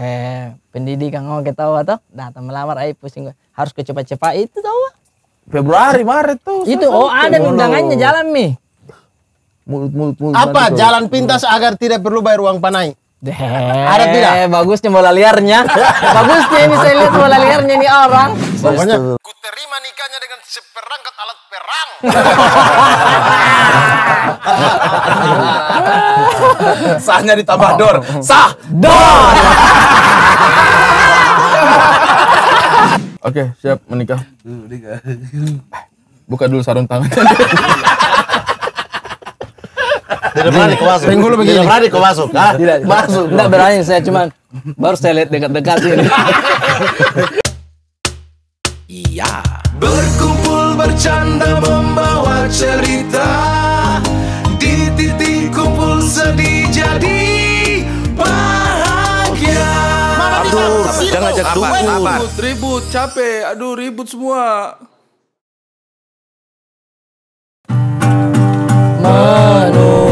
eh pendidikan ngomong kita tahu atau datang melamar ai pusing gua. harus ke cepat-cepat itu tahu Februari, Maret tuh. itu oh ada undangannya jalan mi Mulut, mulut, mulut. Apa jalan pintas agar tidak perlu bayar uang panai? Deh, Ada tidak? bagusnya bola liarnya bagusnya ini saya lihat bola liarnya nih orang Pokoknya ku terima nikahnya dengan seperangkat alat perang. Sahnya ditambah dor. Sah dor. Oke, siap menikah. Buka dulu sarung tangan. Tidak berani kau masuk. Tunggu dulu begini. Tidak berani kau masuk. Ah, tidak Masuk. enggak berani saya cuman baru saya lihat dekat-dekat ini Berkumpul bercanda membawa cerita Di titik kumpul sedih jadi bahagia Aduh, jangan ajak. Ribut, ribut, capek. Aduh, ribut semua. menunggu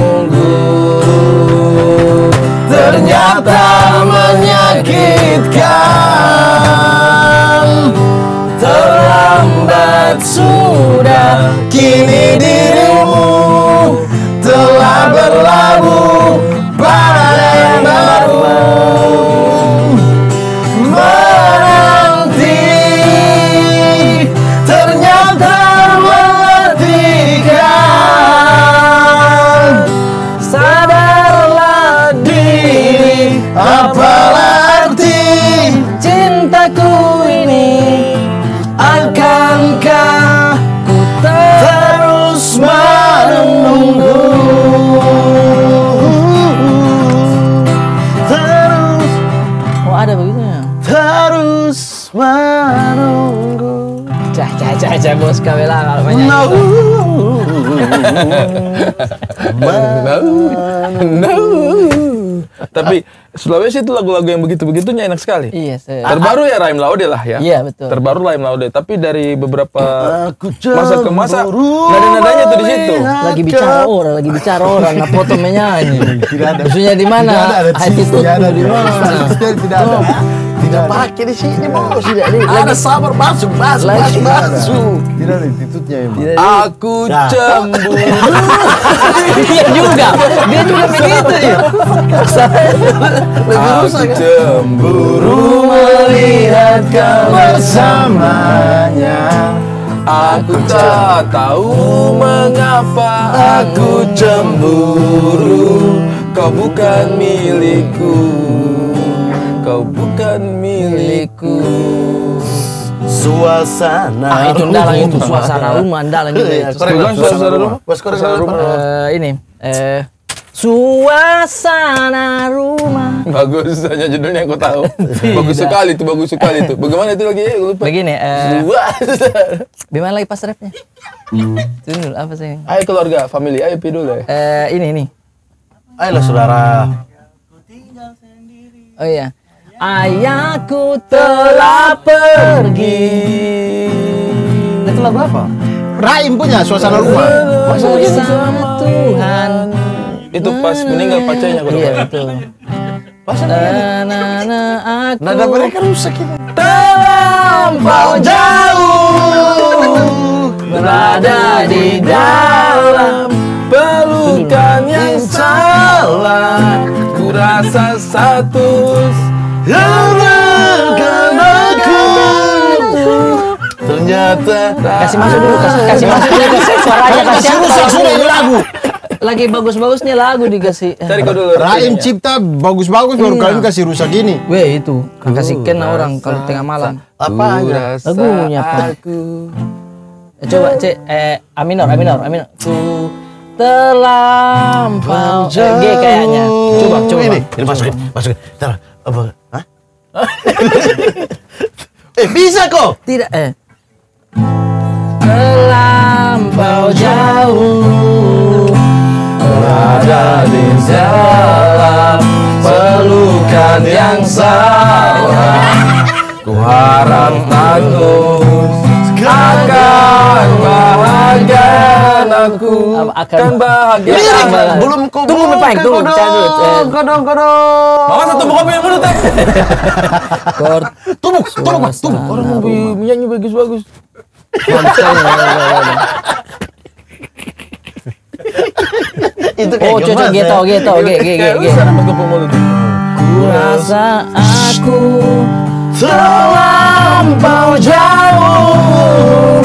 sudah kini bos kawela kalau banyak No. Tapi Sulawesi itu lagu-lagu yang begitu-begitunya enak sekali. iya saya Terbaru ya Raim Laude lah ya. Iya, betul. Terbaru Raim Laude, tapi dari beberapa masa ke masa nada-nadanya tuh di situ. lagi bicara orang lagi bicara orang nggak foto menyanyi maksudnya di mana Tidak ada di mana. Tidak ada. Tidak pakai di sini bos. tidak di Ada sabar masuk, masuk, Lagi- masuk, masuk. Tidak ada. Attitude-nya emang. Aku cemburu. dia juga. Dia juga begitu ya? Aku cemburu melihat kau Bersamanya. Aku tak tahu mengapa aku cemburu. Kau bukan milikku Kau bukan milikku Suasana. ah itu ndalang itu suasana rumah Iya, itu Bukan suasana suasana rumah. Suasana rumah. Eh, ini eh suasana rumah Bagus hanya judulnya aku tahu Bagus sekali itu, bagus sekali itu Bagaimana itu lagi? Aku lupa begini eh Wah. gimana lagi pas rapnya Tunggu dulu, apa sih Ayo keluarga, family, ayo pi dulu ya eh ini ini Ayolah saudara. Oh iya. Ayahku telah pergi. Itu lagu apa? Raim punya suasana rumah. Bersama Tuhan. Itu pas meninggal pacarnya aku Iya na, na, aku Nada mereka rusak ini. terlampau jauh berada di dalam Pelukan yang salah Ku rasa satu Ternyata kasih masuk dulu kasih, kasih masuk dulu kasih suaranya kasih rusak sudah ini lagu. lagi bagus-bagusnya lagu dikasih Cari kau dulu Raim cipta bagus-bagus baru kalian kasih rusak gini. Weh itu kasih kena orang kalau tengah malam apanya? rasa Lagunya, aku Eh, Coba cek eh A minor, A minor, A minor. Ku terlampau eh, G kayaknya. Coba, coba. Ini, ini masukin, masukin. Apa? Eh bisa kok. Tidak eh. Terlampau jauh berada di dalam pelukan yang salah. Ku harap aku akan bahagia aku Akan- kan bahagia. Lirik. Belum kau Tunggu, Mepang, tunggu, kodong, kodong, kodong. Mama satu kopi yang dulu teh. Kor Tumbuk, tumbuk, Mas, tumbuk. Orang mau bi- menyanyi bagus-bagus. Itu kayak Oh, cocok gemas, gitu, ya. gitu, ge, ge, ge, Terlampau jauh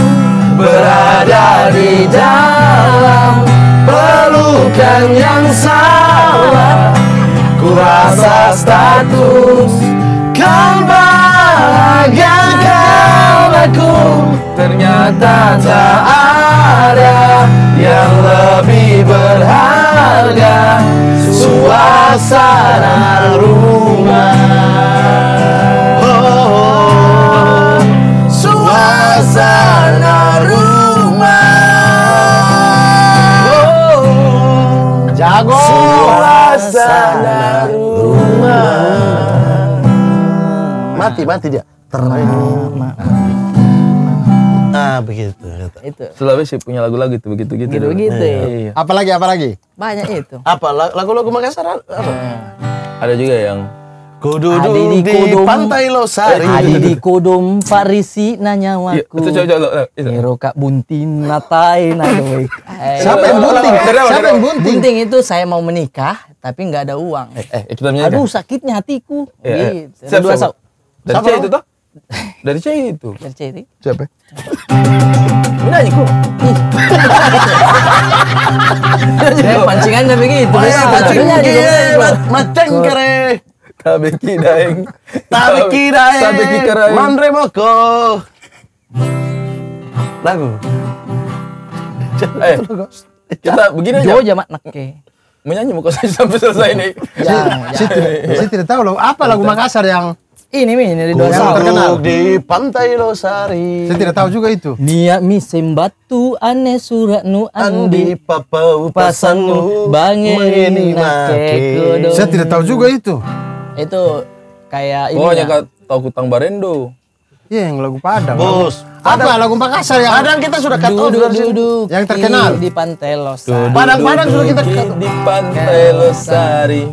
berada di dalam pelukan yang salah. Ku rasa status bahagiakan aku. Ternyata tak ada yang lebih berharga. Suasana rumah Mati, mati dia. Ah, begitu. itu Sulawesi punya lagu-lagu itu begitu-gitu. gitu-gitu Iya. Apalagi apalagi? banyak itu Apa la- lagu-lagu Makassar? Apa? Ada juga yang Ku Adi duduk di di Kodong. pantai Losari. Adi di kodom Farisi nanya Iya, waku itu coba coba. itu. Hero kak bunting natai nadoik Siapa yang bunting? Siapa yang bunting? bunting itu saya mau menikah tapi nggak ada uang Eh, kita menyanyi. aduh sakitnya hatiku Iya, iya. gitu Siap, dua siap. Dari Siapa C itu toh? Dari C itu. RCT Siapa? Menyanyi kok. Ya, pancingannya begitu pancing nyanyi nyanyi dong. mat- maceng kere. Tabe kidaeng. Tabe kirae. Tabe kiraeng. Mandre moko. Lagu. Eh, kita begini aja. Joja mak nakke Menyanyi muka saya sampai selesai nih. Jangan, jangan. Saya tidak tahu loh. Apa lagu Makassar yang ini mi dari Ku dua Yang sal terkenal. di pantai Losari. saya tidak tahu juga itu. Nia mi sembatu ane surat nu Andi papau pasangu bangin. Saya tidak tahu juga itu. itu kayak ini Oh, ya. yang kau tahu kutang barendo. Iya, yang lagu Padang. Bos, Apa lagu Makassar yang kadang kita sudah cut off duduk duduk Yang terkenal. di pantai Losa Padang-padang sudah kita cut. di pantai Losari.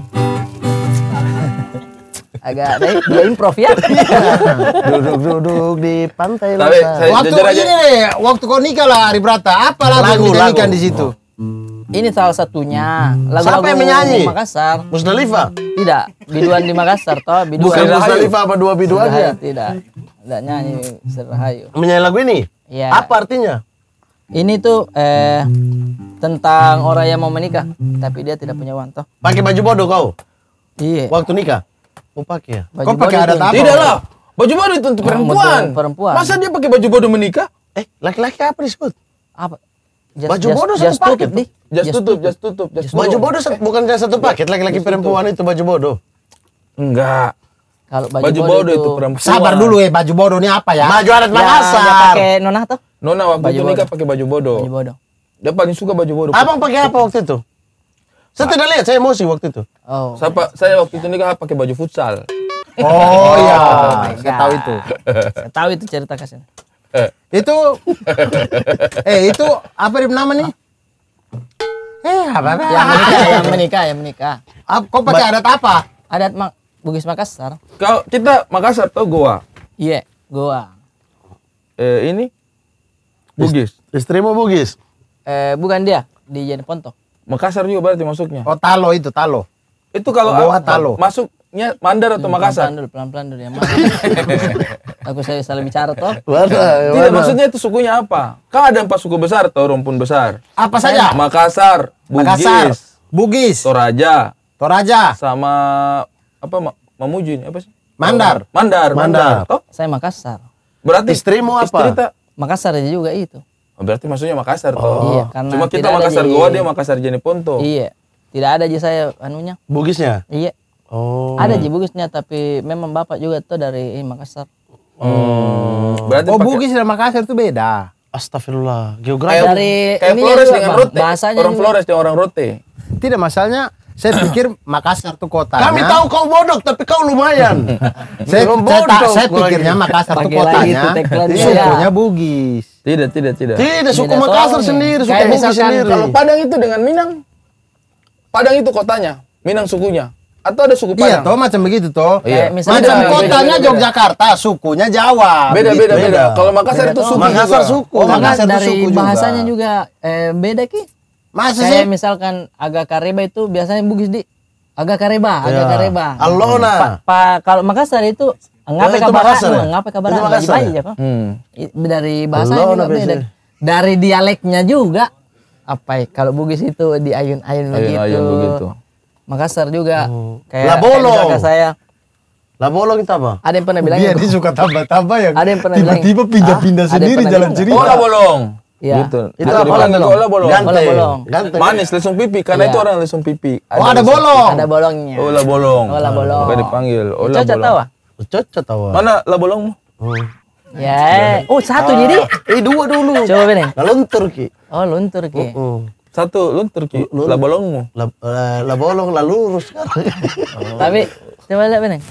Agak deh dia improv ya Duduk-duduk di pantai Tapi saya Waktu jujur aja. ini nih, waktu kau nikah lah Ari Brata. Apa lagu, yang Lagu, dinyanyikan lagu. di situ? ini salah satunya lagu-lagu Siapa yang menyanyi? Makassar Musdalifah. tidak biduan di Makassar toh biduan Bukan. Musdalifah apa dua biduannya? Rahayu, tidak tidak nyanyi Serhayu Menyanyi lagu ini? Iya. Apa artinya? ini tuh eh tentang orang yang mau menikah tapi dia tidak punya uang toh Pakai baju bodoh kau iya waktu nikah? Mau pakai ya? Baju pakai tuh. apa? Tidak lah. Baju bodoh itu untuk Oh, perempuan. perempuan. Masa dia pakai baju bodoh menikah? Eh, laki-laki apa disebut? apa Jas- Baju jas- bodoh jas satu paket tutup, di Jas tutup, jas tutup, jas tutup. Baju bodoh satu- bukan cuma satu paket, laki-laki perempuan itu baju bodoh. Enggak. kalau baju, Baju bodoh itu perempuan. Sabar dulu ya, baju bodoh ini apa ya? Baju adat ya, Makassar. dia pakai nonah toh Nona waktu Baju itu nikah pakai baju bodoh. baju bodoh Dia paling suka baju bodoh. Abang pakai apa waktu itu? Saya tidak lihat, saya emosi waktu itu. oh Saya, saya waktu itu nikah pakai baju futsal. Oh iya, my saya tahu itu. saya tahu itu cerita kasih Itu eh itu apa nama nih? Eh, apa apa? yang menikah yang menikah yang menikah Ap- Kau pakai adat apa? adat mak Bugis Makassar Kau kita Makassar tau Goa. iya gua Eh, ini Bugis. Istrimu Bugis. eh bukan dia di Jani Ponto Makassar juga berarti masuknya. Oh talo itu talo. Itu kalau Goa ah, Talo. masuknya Mandar atau Makassar? pelan-pelan dulu pelan-pelan dulu ya aku saya salah bicara toh Mana? Tidak, maksudnya itu sukunya apa? Kan ada empat suku besar atau rumpun besar. Apa saja? Makassar, Makassar, Bugis, Bugis, Toraja, Toraja, sama apa Ma- Mamuju ini apa sih? Mandar. Mandar, Mandar. Mandar. Toh? saya Makassar Berarti Istrimu apa? Istri tak- Makassar aja juga itu berarti maksudnya Makassar toh. Iya, karena Cuma kita Makassar Goa dia Makassar Jeneponto. iya tidak ada aja saya anunya Bugisnya? iya Oh. ada aja Bugisnya tapi memang bapak juga tuh dari eh, Makassar Hmm. Berarti Oh Bugis dan Makassar itu beda. Astagfirullah. Geografi. kayak, Dari kayak Flores juga, dengan. Rote. Bahasanya orang juga. Flores dengan orang Rote. Tidak masalahnya Saya pikir Makassar tuh kotanya. Kami tahu kau bodoh, tapi kau lumayan. Saya, saya, bodoh saya kau pikirnya. Makassar tuh kotanya. tagline-nya. Sukunya Bugis. Tidak, tidak, tidak. Tidak, suku Beda Makassar sendiri, suku Bugis sendiri. Kalau Padang itu dengan Minang, Padang itu kotanya, Minang sukunya. Atau ada suku Iya, Padang? toh macam begitu toh. Iya. Kayak misalnya Macam Beda, kotanya beda, beda. Yogyakarta, sukunya Jawa. Beda, Begitu. beda, beda. Kalau Makassar Beda itu suku Makassar juga. suku. Oh, Maka Makassar dari suku juga. bahasanya juga eh, beda ki. Masa sih? Kayak misalkan agak kareba itu biasanya Bugis di agak kareba, agak Ya. kareba. Alona. Pa, pa- kalau Makassar itu ngape itu kabar Makassar ya? ngape kabar Makassar bayi ya? aja. Hmm. Dari bahasanya Alona juga beda. biasanya. Dari dialeknya juga apa ya? Kalau Bugis itu di ayun-ayun begitu. Ayun-ayun begitu. Makassar juga kayak, Labolo. kayak misalkan saya Lah bolong itu apa? ada yang pernah bilang Dia, dia suka tambah-tambah yang Ada yang pernah bilang- tiba-tiba pindah-pindah Ah, sendiri jalan cerita. Olah bolong. Iya. Gitu. Itu apa? dipanggil olah bolong. Ganteng. Olah bolong. Ganteng. Manis lesung pipi karena Iya. itu orang lesung pipi. Oh, ada bolong. Ada bolongnya. Olah bolong. Olah bolong. Maka dipanggil Cocok bolong. tahu ah? Cocok tahu. Mana lah bolongmu? Ya. Oh, satu jadi. Eh dua dulu. Coba Beneng. Lah luntur ki. Oh, luntur ki. Oh. Satu luntur ki. Lah bolongmu. Lah lah- lah bolong lah lurus sekarang. Tapi coba lihat Beneng.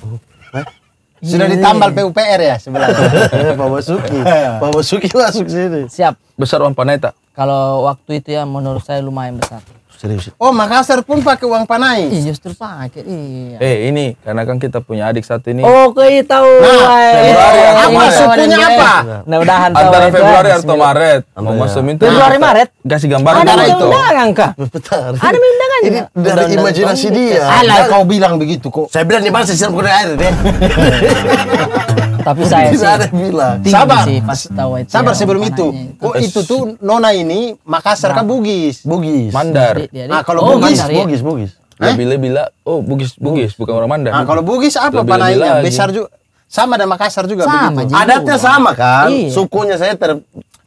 Sudah ditambal PUPR ya sebelah. Eh, Pak Basuki. Pak Basuki masuk sini. Siap. Besar uang paneta. Kalau waktu itu ya menurut saya lumayan besar. Serius. Oh, Makassar pun pakai uang panai. Ih, justru pakai. Iya. Eh ini karena kan kita punya adik satu ini. Oh, kau tahu. Nah, eh. Februari atau Ini Maret? tahu Sukunya ada apa? dia. Mudah-mudahan tahu Antara itu, Februari atau Maret. Mau masuk minta. Februari Maret. Kasih gambar Ada dulu. minta undangan kah? Bentar. Ada undangan Ini dari imajinasi dia. Alah kau bilang begitu kok. Saya bilang di mana siram kode air deh. Tapi saya sih Tidak ada yang bilang. tinggi Sabar. sih pas tahu itu. Sabar ya, sebelum itu. panahnya Oh, itu tuh nona ini Makassar kan Bugis. Bugis. Mandar. Ah, kalau oh, Bugis, Mandar, iya. Bugis, Bugis. Lebih lebih lah. Oh Bugis Bugis bukan orang Mandar. Nah, kalau Bugis apa panainya? Besar juga. Sama dengan Makassar juga Sama, begitu. Adatnya sama kan? Iya. Sukunya saya ter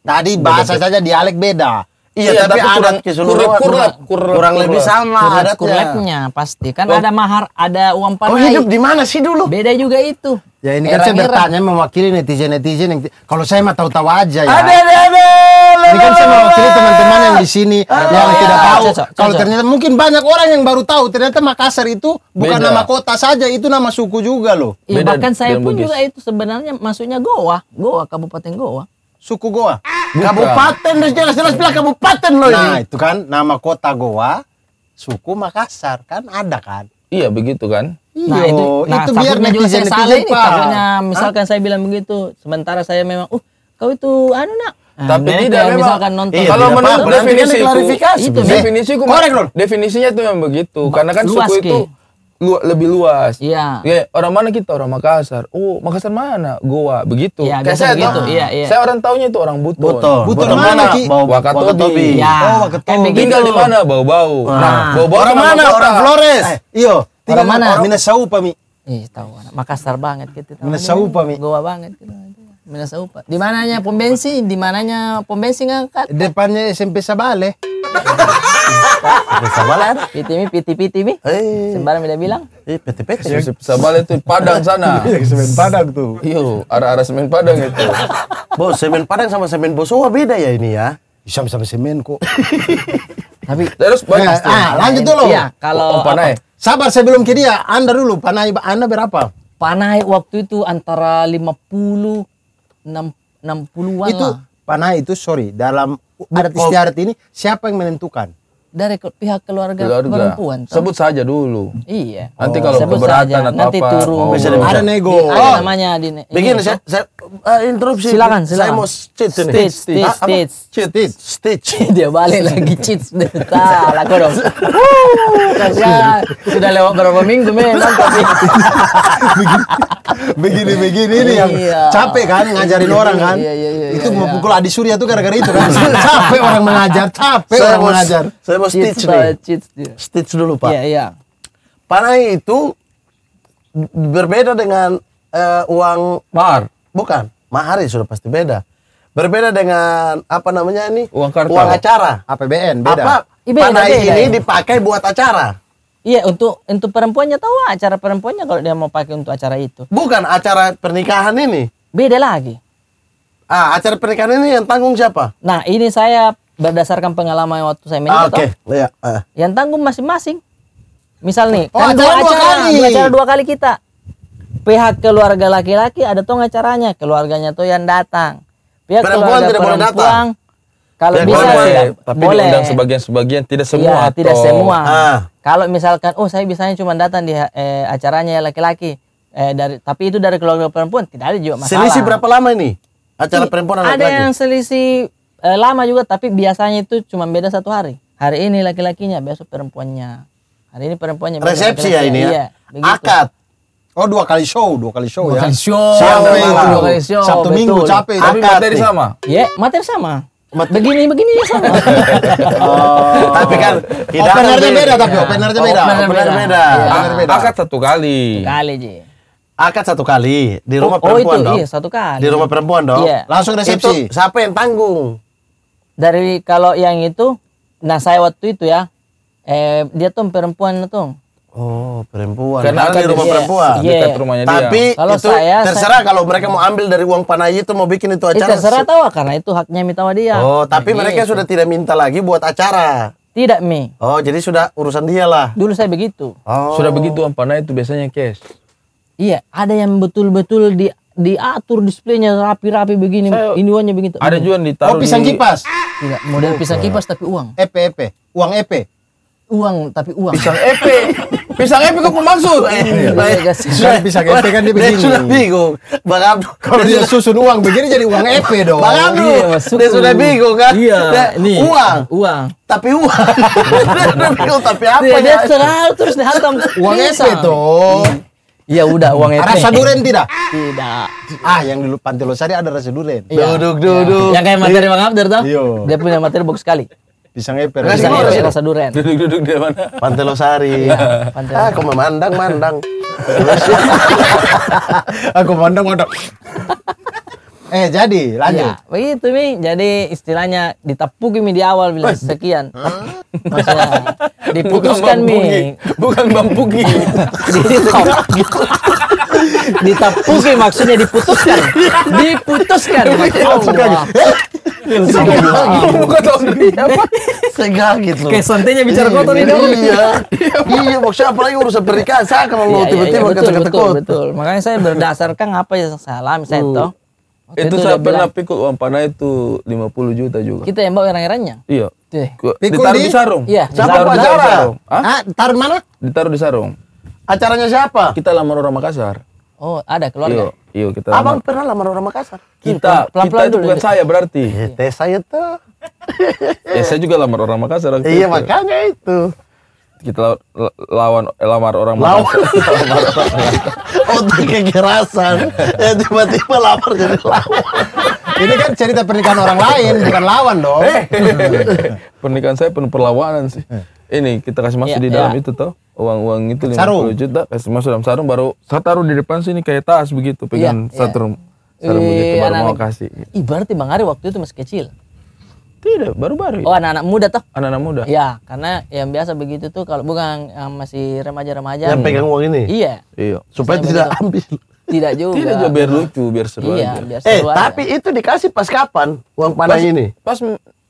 Tadi bahasa saja dialek beda. Iya, tapi, kurang adat keseluruhan kurang kurang kurang, kurang lebih sama adatnya. Kurlepnya pasti kan ada mahar, ada uang panai. hidup di mana sih dulu? Beda juga itu. Ya ini kan saya bertanya mewakili netizen-netizen yang kalau saya mah tahu-tahu aja ya. Ada, ada, ada. Ini kan saya mewakili teman-teman yang di sini yang iya. tidak tahu. Cocok, Kalau ternyata mungkin banyak orang yang baru tahu ternyata Makassar itu bukan Beda. nama kota saja, itu nama suku juga loh. Iya, Beda bahkan saya pun Bugis. juga itu sebenarnya masuknya Goa, Goa Kabupaten Goa. Suku Goa. Kabupaten terus jelas-jelas bilang kabupaten loh Nah, ini. itu kan nama kota Goa, suku Makassar kan ada kan? Iya begitu kan. Nah Iyo, itu, nah, itu biar juga saya salah netizen-netizen ini. Takutnya misalkan saya bilang begitu, sementara saya memang, uh kau itu anu nak. Nah, Tapi mereka tidak memang. misalkan nonton. Iya, kalau menurut definisi. Itu, definisiku Korek, Lur. definisinya itu yang begitu. Karena kan suku Ki. itu lu, lebih luas. Iya. Ya, orang mana kita? Orang Makassar. Oh, Makassar mana? Goa. Begitu. Iya, Kayak saya begitu. tahu. Iya, iya. Saya orang taunya itu orang Buton. Buton. Buton Buton mana, mana? Ki? Bau Wakatobi. Wakatobi. Ya, Oh, Wakatobi. begitu. Tinggal di mana? Bau-bau. Nah, bau-bau Orang mana? kota. Orang Flores. Iyo, Orang mana? Minasaupa mi. Ih, tahu anak Makassar banget gitu. tahu. Minasaupa, Mi. Goa banget gitu. Minasaupa. Di mananya pom bensin? Di mananya pom bensin ngangkat? Depannya SMP Sabale. Bisa balan. Piti mi, piti piti mi. Eh, Sembarang bila bilang. eh, pete-pete. Sabal itu Padang sana. Semen Padang tuh. Iyo, arah-arah semen Padang itu. Bos, semen Padang sama semen Bosowa beda ya ini ya. Sama-sama semen kok. Tapi Terus banyak. Nah, ah, lanjut dulu. Iya, kalau Om Panai. Sabar sebelum ke dia. Anda dulu, panai Anda berapa? panai waktu itu antara 50 6 60-an itu lah. panai itu sorry dalam adat istiadat ini siapa yang menentukan? Dari ke- pihak keluarga, Keluarga. perempuan. toh. Sebut saja dulu. Iya. Nanti kalau Sebut keberatan saja. atau Nanti apa, turun. ngobrol. Bisa Ada nego. Di- ada Oh, namanya di ini, Begini, saya, saya eh, interupsi. Silakan, Saya silakan. mau cheat ini. Stitch, stitch, Ah, stitch. Stitch. Stitch. dia balik lagi cheats salah kok dong sudah lewat berapa minggu men tapi begini begini ini yang Iya. capek kan ngajarin orang kan Iya, iya, iya, itu iya, mau iya. pukul Adi Surya tuh gara-gara itu kan capek orang mengajar capek Saya orang mengajar saya mau stitch nih. cheats dia. Stitch dulu, Pak. iya iya Panai itu berbeda dengan eh, uang Mahar. bukan mahar ya sudah pasti beda. Berbeda dengan apa namanya ini? Uang kartal. Uang acara. APBN beda Apa? Beda, panai beda, ini ya. dipakai buat acara. iya untuk untuk perempuannya tahu acara perempuannya kalau dia mau pakai untuk acara itu Bukan acara pernikahan ini. beda lagi Ah, acara pernikahan ini yang tanggung siapa? nah ini saya berdasarkan pengalaman waktu saya Ah, menikah Oke, toh, ya. ah. yang tanggung masing-masing Misal nih, Oh, kan acara dua acara, kali. dua acara dua kali kita. Pihak keluarga laki-laki ada tong acaranya, keluarganya tuh yang datang. Pihak Perempuan keluarga tidak boleh datang? perempuan, Kalau Pihak bisa keluarga. tidak tapi boleh. diundang sebagian-sebagian tidak semua. Iya, tidak toh. semua. Ah. Kalau misalkan, oh saya bisanya cuma datang di eh, acaranya laki-laki, eh, dari tapi itu dari keluarga perempuan, tidak ada juga masalah. Selisih berapa lama ini? Acara perempuan Ada laki-laki? yang selisih eh, lama juga, tapi biasanya itu cuma beda satu hari. Hari ini laki-lakinya, besok perempuannya. Hari ini perempuannya. Resepsi ya ini ya? Iya, begitu. Akad. Oh dua kali show, dua kali show Dua ya. kali show. Capek Dua itu. kali show, Sabtu betul. minggu capek. Tapi Akad materi nih. sama. Ya, materi sama. Begini begini ya sama. Tapi kan hidangan Openernya beda. beda tapi openernya Oh, beda. opener beda. beda. Iya. Opener beda. Akad satu kali. Kali Ji. Akad satu kali di rumah Oh, oh, perempuan itu dong. iya satu kali. Di rumah perempuan dong. Iya. Langsung resepsi. Itu siapa yang tanggung? Dari kalau yang itu, nah saya waktu itu ya, eh dia tuh perempuan tuh. Oh, perempuan. Karena di rumah perempuan. Iya. Dekat rumahnya dia. Tapi Kalau itu saya- terserah kalau mereka mau ambil dari uang panai itu mau bikin itu Eh, acara. terserah tahu karena itu haknya minta sama dia. Oh, tapi Nah, mereka gitu. sudah tidak minta lagi buat acara. tidak mi. Oh, jadi sudah urusan dia lah. Dulu saya begitu. Oh. Sudah begitu ampana itu biasanya cash. Iya, ada yang betul-betul di diatur displaynya rapi-rapi begini, Saya- ini uangnya begitu. Ada juga yang ditaruh Oh pisang di... kipas. Tidak, model pisang kipas tapi uang. EP EP. Uang E EP. Uang tapi uang. Pisang epe. Pisang epe kok maksud? Iya, kasih. Kan pisang EP kan dia begini. sudah bingung. Bang Abdul. Kalau dia susun uang begini jadi uang EP dong. Bang Abdul. Iya, masuk. dia sudah bingung kan? Iya, nih. Uang. Uang. Tapi uang. dia sudah bingung tapi apa Dia, dia ya? selalu terus dihantam Uang EP tuh. Iya udah uang EP. Rasa duren tidak? Tidak. Ah, yang dulu Pantai Losari ada rasa duren. Iya. Duduk, duduk. Yang kayak materi Bang Abdur tuh. Iya. Dia punya materi box sekali. Pisang EP. Rasa Pisang duren. EP rasa duren. Duduk-duduk di mana? Pantai Losari. Pantai ah, kok memandang, mandang. Aku mandang mandang. Eh jadi lanjut. Ya, begitu mi. Jadi istilahnya ditapuki mi di awal bilang sekian. Maksudnya diputuskan mi. Bukan bampuki. ditapuki maksudnya diputuskan. Diputuskan. Allah. Segak gitu. Kayak santinya bicara kotor ini dong. Iya. Iya, maksudnya apalagi urusan pernikahan. Saya kalau Iya, iya, tiba-tiba iya, kata-kata betul, kotor. betul. Makanya saya berdasarkan apa yang saya alami saya toh. Waktu Itu dia saya pernah bilang, pikul uang panah itu 50 juta juga. Kita yang bawa orang-orangnya. Iya. Ditaruh di- di sarung. Iya, Ditaruh Siapa di acara? sarung. Hah? Ah, taruh mana? Ditaruh di sarung. Acaranya siapa? Kita lamar orang Makassar. Oh, ada Iya, keluarga. iya kita Abang lamar. pernah lamar orang Makassar? Kita, Pelan-pelan kita itu dulu, bukan saya berarti. Eh, teh saya tuh. Ya saya juga lamar orang Makassar Iya, itu. makanya itu. Kita la- la- lawan eh, lamar orang Lawan. Makassar. Otak kekerasan. Ya tiba-tiba lamar jadi lawan. Ini kan cerita pernikahan orang lain, bukan lawan dong. Pernikahan saya penuh perlawanan sih. Ini kita kasih masuk Iya, di dalam iya. itu toh. Uang-uang itu 50 Sarung. juta kasih masuk dalam sarung baru saya taruh di depan sini kayak tas begitu pegang Iya, satu sarung Iya, begitu baru mau kasih. Ih, berarti Bang Ari waktu itu masih kecil. Tidak, baru-baru. Oh, anak-anak muda toh? Anak-anak muda. Ya, karena yang biasa begitu tuh kalau bukan yang masih remaja-remaja. Yang pegang uang ini. Iya, Iya. Supaya tidak begitu. ambil. tidak juga. Tidak juga biar lucu, biar seru Iya, aja. biar Eh, seru aja. tapi itu dikasih pas kapan? Uang Pas, panah ini? pas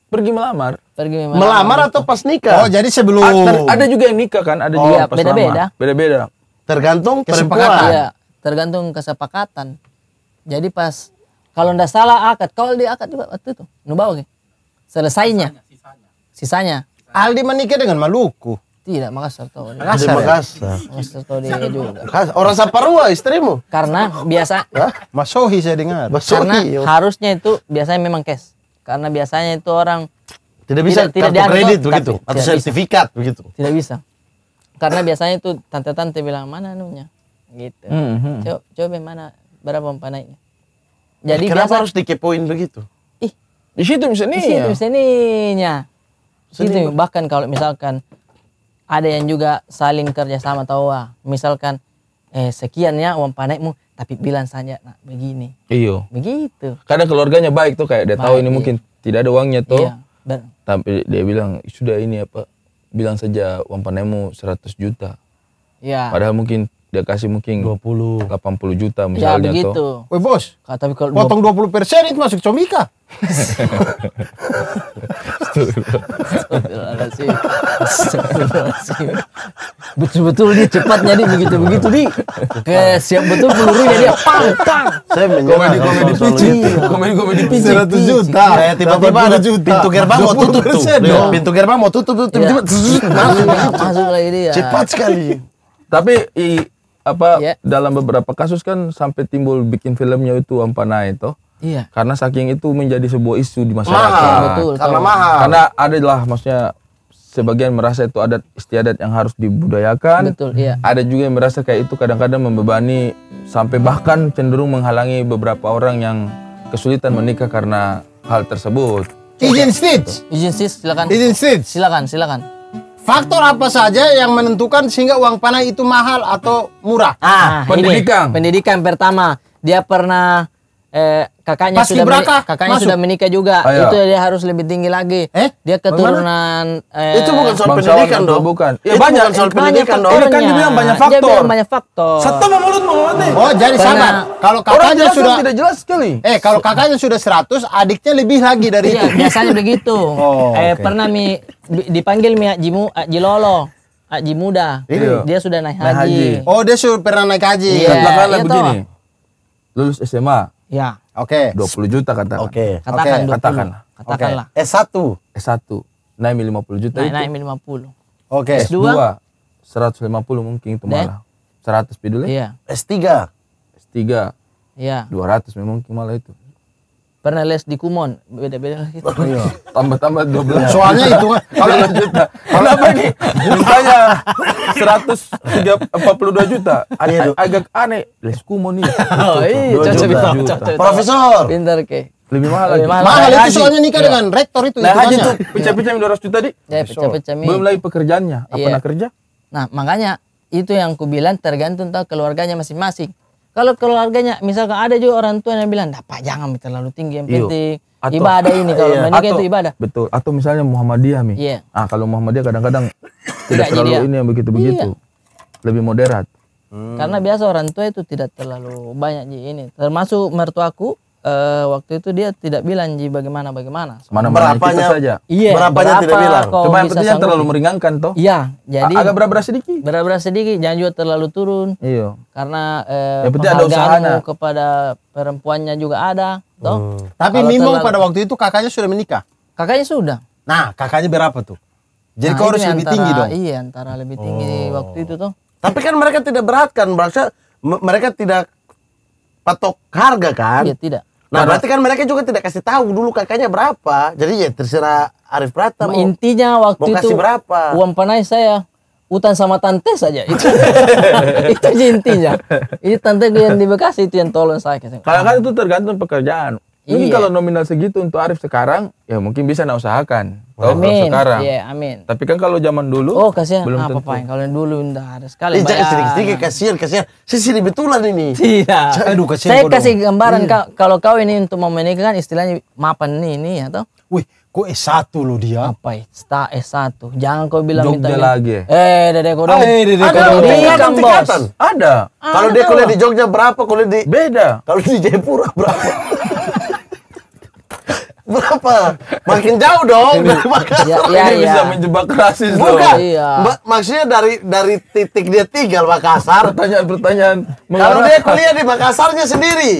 pergi melamar. pergi Melamar atau pas nikah? Oh, jadi sebelum ter- ada juga yang nikah kan, ada juga Iya, yang pas beda-beda. Beda-beda. Tergantung Kesepakatan. Iya, tergantung kesepakatan. Jadi pas kalau ndak salah akad, kalau di akad juga waktu itu, nu bawa ke? Selesainya. Sisanya. Aldi menikah dengan Maluku. Tidak, Makassar tahu. Di Makassar. ya? Makassar. Makassar tahu dia juga. Orang Saparua istrimu? Karena biasa Mas Sohi saya dengar. karena Basohi. harusnya itu biasanya memang cash. Karena biasanya itu orang Tidak bisa Tidak- tidak kartu dianggap, kredit tapi begitu atau tidak bisa. sertifikat begitu. tidak bisa. Karena biasanya itu tante-tante bilang mana anunya. Gitu. Mhm. Coba, coba mana berapa panainya. Jadi Kenapa biasa harus dikepoin begitu? Di situ bisa di nih. situ seninya. Situ bahkan kalau misalkan ada yang juga saling kerjasama tahu ah, misalkan eh sekian ya uang panaimu tapi bilang saja nah begini Iya. begitu Kadang keluarganya baik tuh kayak dia tahu ini iya. mungkin tidak ada uangnya tuh. iya ber- Tapi dia bilang sudah ini apa? Bilang saja uang panemu 100 juta. iya Padahal mungkin dia kasih mungkin 20. 80 juta Ya misalnya begitu. toh. Woi bos, Ka- Tapi kalau potong 20 persen itu masuk comika. Betul-betul dia cepat jadi begitu-begitu di. Kayak siap betul pelurunya dia pang pang. Saya Komedi komedi pici. Komedi komedi pici. 100 juta. Kayak tiba-tiba ada 80 juta. pintu gerbang mau tutup tuh. 20% Dia- dong. Pintu gerbang mau tutup tuh tiba-tiba Iya. zzz, masuk. Masuk lagi dia. Cepat sekali. Tapi i, apa Ya. dalam beberapa kasus kan sampai timbul bikin filmnya itu Ampana itu Iya. karena saking itu menjadi sebuah isu di masyarakat. Mahal. betul, Karena tahu. mahal. Karena adalah maksudnya sebagian merasa itu adat istiadat yang harus dibudayakan. Betul, iya. Ada juga yang merasa kayak itu kadang-kadang membebani sampai bahkan cenderung menghalangi beberapa orang yang kesulitan menikah karena hal tersebut. Izin Stitch. Izin sis silakan. Izin Stitch. Silakan, silakan. Faktor apa saja yang menentukan sehingga uang panai itu mahal atau murah? Ah, pendidikan. Ini, pendidikan pertama. Dia pernah eh, kakaknya Paski sudah meni- kakaknya masuk. sudah menikah juga. Ayo. Itu dia harus lebih tinggi lagi. Eh? Dia keturunan eh, Itu bukan soal pendidikan dong. bukan? Ya, Itu banyak. bukan soal banyak pendidikan dong. Iya, kan dia bilang banyak Dia faktor. bilang banyak faktor. Satu mulut mau mati. Oh, jadi Karena sabar. Kalau kakaknya jelas sudah tidak jelas sekali. Eh, kalau kakaknya sudah 100, adiknya lebih lagi dari Iya, itu. biasanya begitu. Oh, eh, pernah mi dipanggil mi Haji Mu, Haji Lolo, Haji Muda. Iya. Dia sudah naik Naik haji. haji. Oh, dia sudah pernah naik haji. Iya. Katakanlah iya begini. Lulus SMA Ya, Oke. 20 juta katakan. Oke. katakan Oke, 20. katakanlah. Katakanlah. S1. S1 naik 50 juta Naik itu. naik 50. Oke. S2? S2 150 mungkin itu malah. 100 pidul Iya, S3. S3 iya. 200 mungkin malah itu. Pernah les di Kumon, beda-beda gitu. Tambah-tambah 12 Soalnya itu kan kalau juta. Kenapa nih? Mintanya 142 juta. Ag- agak aneh. Les kumo nih. Oh, iya, Dua cocok juta. Juta. Profesor. Pintar ke. Lebih mahal Lebih lagi. mahal. mahal itu soalnya nikah dengan rektor itu Nah haji hitungannya. tuh pecah-pecah 200 juta di. Ya, pecah-pecah. Belum lagi pekerjaannya. Apa Iya. nak kerja? Nah, makanya itu yang ku bilang tergantung tahu keluarganya masing-masing. Kalau keluarganya, misalkan ada juga orang tua yang bilang, "Dapat jangan terlalu tinggi, yang Iya. penting Atau- ibadah ini kalau Iya. menikah itu ibadah." Betul. Atau misalnya Muhammadiyah mi. Iya. Ah kalau Muhammadiyah kadang-kadang tidak terlalu dia. ini yang begitu-begitu. Lebih moderat. Karena biasa orang tua itu tidak terlalu banyak ini. Termasuk mertuaku eh, waktu itu dia tidak bilang ji bagaimana bagaimana. Kita Berapanya? saja. Iya, Berapanya tidak bilang? Cuma yang penting jangan terlalu meringankan toh. Iya, jadi agak berat-berat sedikit. berat-berat sedikit, jangan juga terlalu turun. Iya. Karena eh, Yang penting ada penghargaanmu usahanya. kepada perempuannya juga ada, toh. Tapi Kalau Mimong terlalu- pada waktu itu kakaknya sudah menikah. Kakaknya sudah. Nah, kakaknya berapa tuh? Jadi Nah, kau harus lebih antara- tinggi dong. Iya, antara lebih tinggi waktu itu tuh. Tapi kan mereka tidak berat kan, mereka mereka tidak patok harga kan. Iya, tidak. Nah, berarti kan mereka juga tidak kasih tahu dulu kakaknya berapa. Jadi ya terserah Arif Prata mau. Intinya waktu mau itu kasih berapa? uang panai saya utang sama tante saja itu itu intinya ini tante gue yang di Bekasi itu yang tolong saya Kadang-kadang itu tergantung pekerjaan. Mungkin Iya. kalau nominal segitu untuk Arif sekarang, ya mungkin bisa nak usahakan. Kalau amin sekarang. iya amin Tapi kan kalau zaman dulu, oh kasihan belum apa tentu. kalau yang dulu enggak ada sekali Eh, jangan sedikit-sedikit kasihan, kasihan. Saya sini betulan ini. tidak Aduh, kasihan saya kasih gambaran ka- kalau kau ini untuk mau menikah kan istilahnya mapan nih ini atau Wih, kok S1 lo dia? apa ya sta S1 jangan kau bilang Jogja minta lagi. eh dede kau dong Eh, Dede, ada kau dong. tingkatan bos Tingkatan. Ada. Kalau dia kuliah di Jogja berapa? Kuliah di Beda. kalau di Jayapura berapa? berapa? Makin jauh dong Makassar. ya ya Ini bisa ya menjebak rasis Bukan. loh. Iya. Mbak, maksudnya dari dari titik dia tinggal Makassar. Pertanyaan-pertanyaan Kalau mengarah- dia kuliah di Makassarnya sendiri.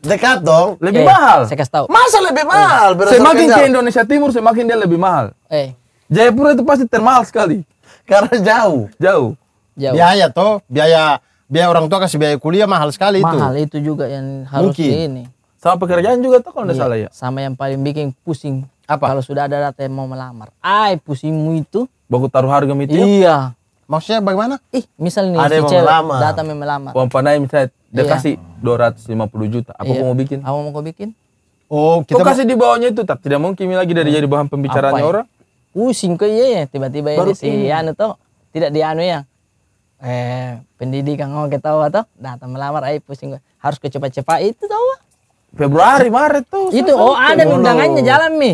Dekat dong. lebih Eh, mahal. saya kasih tahu Masa lebih mahal? berdasarkan Semakin ke? Indonesia Timur, semakin dia lebih mahal. eh Jayapura itu pasti termahal sekali. Karena jauh. Jauh. jauh Biaya toh, biaya biaya orang tua kasih biaya kuliah mahal sekali itu. mahal itu juga yang harus Mungkin. ini Sama pekerjaan juga tuh kalau nggak Iya, salah ya. sama yang paling bikin pusing Apa? kalau sudah ada data yang mau melamar ay pusingmu itu Baku taruh harga itu. iya Maksudnya bagaimana? ih misal nih Ada si yang mau cewek melamar. data mau melamar Uang panai misalnya dia Iya. kasih 250 juta. Apa Iya. kau mau bikin? apa mau kau bikin Oh, Kau kita kasih di bawahnya itu, tak tidak mungkin lagi dari jadi bahan pembicaraannya ya? orang. pusing kok iya ya tiba-tiba ini si ini. anu tuh tidak di anu ya eh pendidikan mau ketawa tuh data melamar ay pusing harus kecepat-cepat itu tau Wak. Februari, Maret tuh. itu oh ada undangannya jalan mi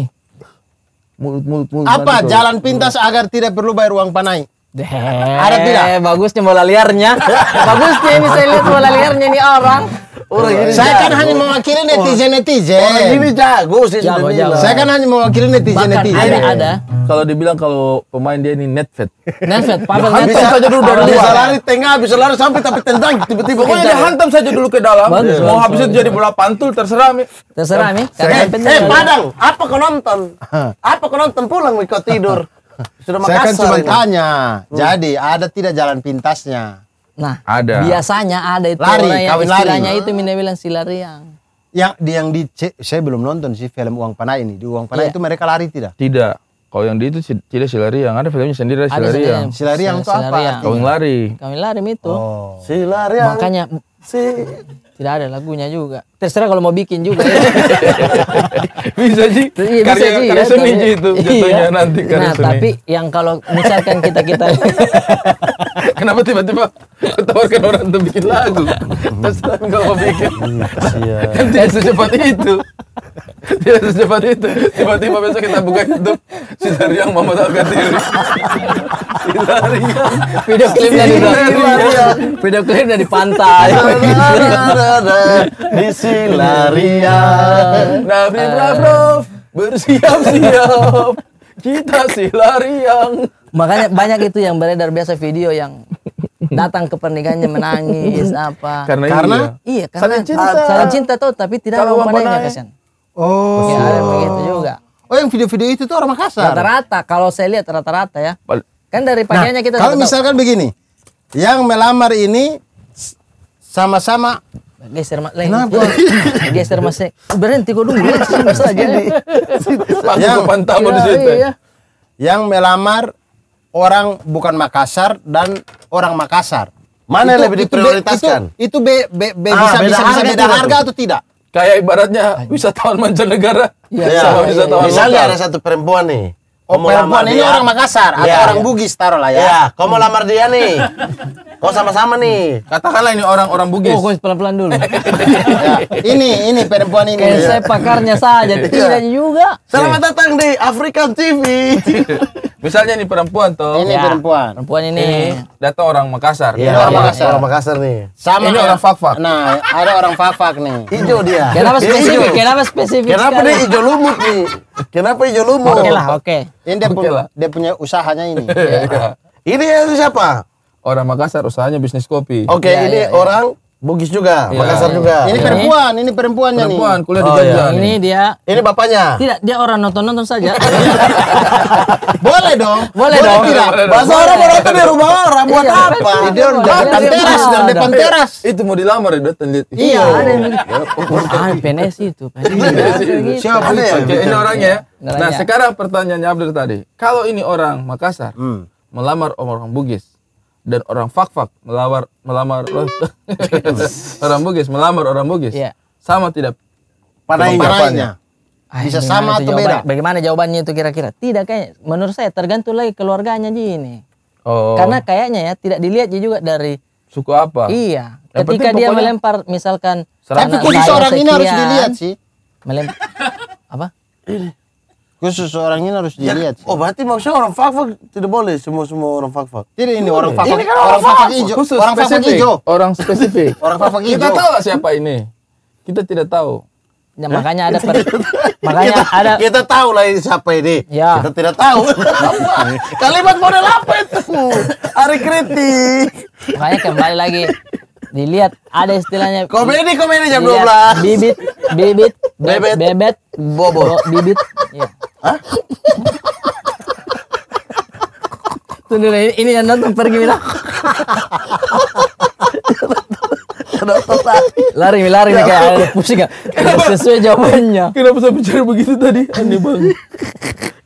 Mulut, mulut, mulut. apa jalan pintas agar tidak perlu bayar uang panai? Ada tidak? Bagusnya bola liarnya. Bagusnya ini saya lihat bola liarnya ini orang. Orang ini Saya kan hanya mewakili netizen netizen. Orang ini jago sih. Jago. Saya kan hanya mewakili netizen Bahkan netizen. ada ada. Kalau dibilang kalau pemain dia ini netfed. Nevet, Pavel Hantam Nevet. saja dulu dari bisa luar. lari tengah, bisa lari sampai tapi tendang tiba-tiba Pokoknya dia kejar. hantam saja dulu ke dalam. Bagus, Mau bagus, habis itu jadi bola pantul terserah mi. Terserah mi. Eh, eh adalah- Padang, apa kau nonton? Apa kau nonton pulang kau tidur? Sudah Saya kan Makassar cuma tanya. Jadi ada tidak jalan pintasnya? Nah, Ada. biasanya ada itu Lari, orang yang kawin lari. istilahnya itu mina bilang silariang. Yang di yang di saya belum nonton sih film Uang Panai ini. Di Uang Panai Iya. itu mereka lari tidak? Tidak. Kalau yang di itu si- tidak silari yang ada filmnya sendiri Ada silari yang. sendiri. Silariang itu apa Silariang. Kawin lari. Kawin lari itu. Oh. Si lari yang- Makanya si tidak ada lagunya juga. Terserah kalau mau bikin juga. ya. bisa sih. Iya, bisa karya sih, karya ya, seni Ji, itu Iya. jatuhnya nanti karya Nah, seni. tapi yang kalau misalkan kita kita Kenapa tiba-tiba ketawarkan orang untuk bikin lagu? Terserah nggak mau bikin. Kan tidak secepat itu. Tidak secepat itu. Tiba-tiba besok kita buka YouTube Silari yang Muhammad Al Gatiri. Silari yang video klipnya di Silariang. video klipnya di pantai. di Silariang. Nabi Raff bersiap-siap. Kita silari yang Makanya banyak itu yang beredar biasa video yang datang ke pernikahannya menangis apa. karena, Karena? iya. Iya, karena Saling cinta. saling cinta tuh tapi tidak mau panainya panai. kasihan. Oh. Ya, ada begitu juga. Oh yang video-video itu tuh orang Makassar. Rata-rata kalau saya lihat rata-rata ya. Kan dari Nah, pakaiannya kita kalau sudah tahu. misalkan begini, yang melamar ini sama-sama geser mas lain. Kenapa? geser mas berhenti kok dulu sama saja. Yang- papan tamu di Iya, situ. iya. yang melamar orang bukan Makassar dan orang Makassar. Mana yang Itu- lebih diprioritaskan? Itu, itu be, be- be- Ah, bisa, beda bisa, bisa harga beda harga atau tidak? Kayak ibaratnya wisatawan mancanegara Iya, sama iya, wisatawan Misalnya lokal. ada satu perempuan nih. Oh, perempuan ini dia. orang Makassar atau Iya. orang Bugis taruh lah ya. Ya, kau mau lamar dia nih. Kau sama-sama nih. Katakanlah ini orang-orang Bugis. Oh, kau pelan-pelan dulu. Ya, Ini ini perempuan ini. Kayak saya pakarnya saja, tidak juga. Selamat datang di African TV. Misalnya ini perempuan toh. Ini Ya, perempuan. Perempuan ini. Datang orang Makassar. Iya, orang iya, Makassar. Orang Makassar nih. Sama Ini orang fak-fak. Nah, ada orang fak-fak nih. Hijau dia. Kenapa spesifik? Kenapa spesifik? Kenapa dia hijau lumut nih? Kenapa hijau lumut? Oke lah, oke. Ini dia, punya, lah. dia punya usahanya ini. Iya. Ini siapa? Orang Makassar usahanya bisnis kopi. Oke, Iya, ini iya, iya. orang Bugis juga, Iya. Makassar juga. Ini perempuan, ini perempuannya Perempuan nih. kuliah di Oh, Jogja. iya. nih. Ini dia Ini bapaknya. tidak dia orang nonton-nonton saja. Boleh dong. Boleh dong. tidak? Boleh dong. Bahasa orang mau nonton di rumah orang buat Iya, apa? betul. Dia Boleh. depan teras, dan depan teras. Itu mau dilamar ya, datang lihat. Iya, ada yang begitu. Ah, PNS itu. Siapa nih? Oke, ini orangnya ya. Nah, sekarang pertanyaannya Abdul tadi. Kalau ini orang Makassar Hmm. melamar orang Bugis dan orang fak-fak melamar melamar orang Bugis melamar orang Bugis. Iya. Sama tidak? Panainya. Ah, Bisa sama atau jawaban- beda? Bagaimana jawabannya itu kira-kira? Tidak kayak menurut saya tergantung lagi keluarganya Ji ini. Oh. Karena kayaknya ya tidak dilihat Ji juga dari suku apa? iya. Yang Ketika dia melempar misalkan Tapi anak khusus saya orang ini harus dilihat sih. Melempar apa? Khusus orang ini harus Ya, dilihat. sih. oh berarti maksudnya orang fak-fak tidak boleh semua semua orang fak-fak. Tidak ini orang fak Ini kan orang orang fak fak- hijau. Khusus Orang fak spesifik. hijau. Orang spesifik. Orang fak Kita hijau. tahu lah siapa ini. Kita tidak tahu. Ya, makanya ada per- makanya ada Kita tahu lah ini siapa ini. Ya. Kita tidak tahu. Kalimat model apa itu? Hari kritik. makanya kembali lagi dilihat ada istilahnya Komedi komedi jam Lihat 12. bibit bibit be- Bebet. bebet Bobo. bo- bibit ya Hah? Tunggu ini, ini yang nonton pergi bilang lari lari nih kayak ada pusing nggak Nggak sesuai jawabannya Kenapa saya bicara begitu tadi? Aneh banget.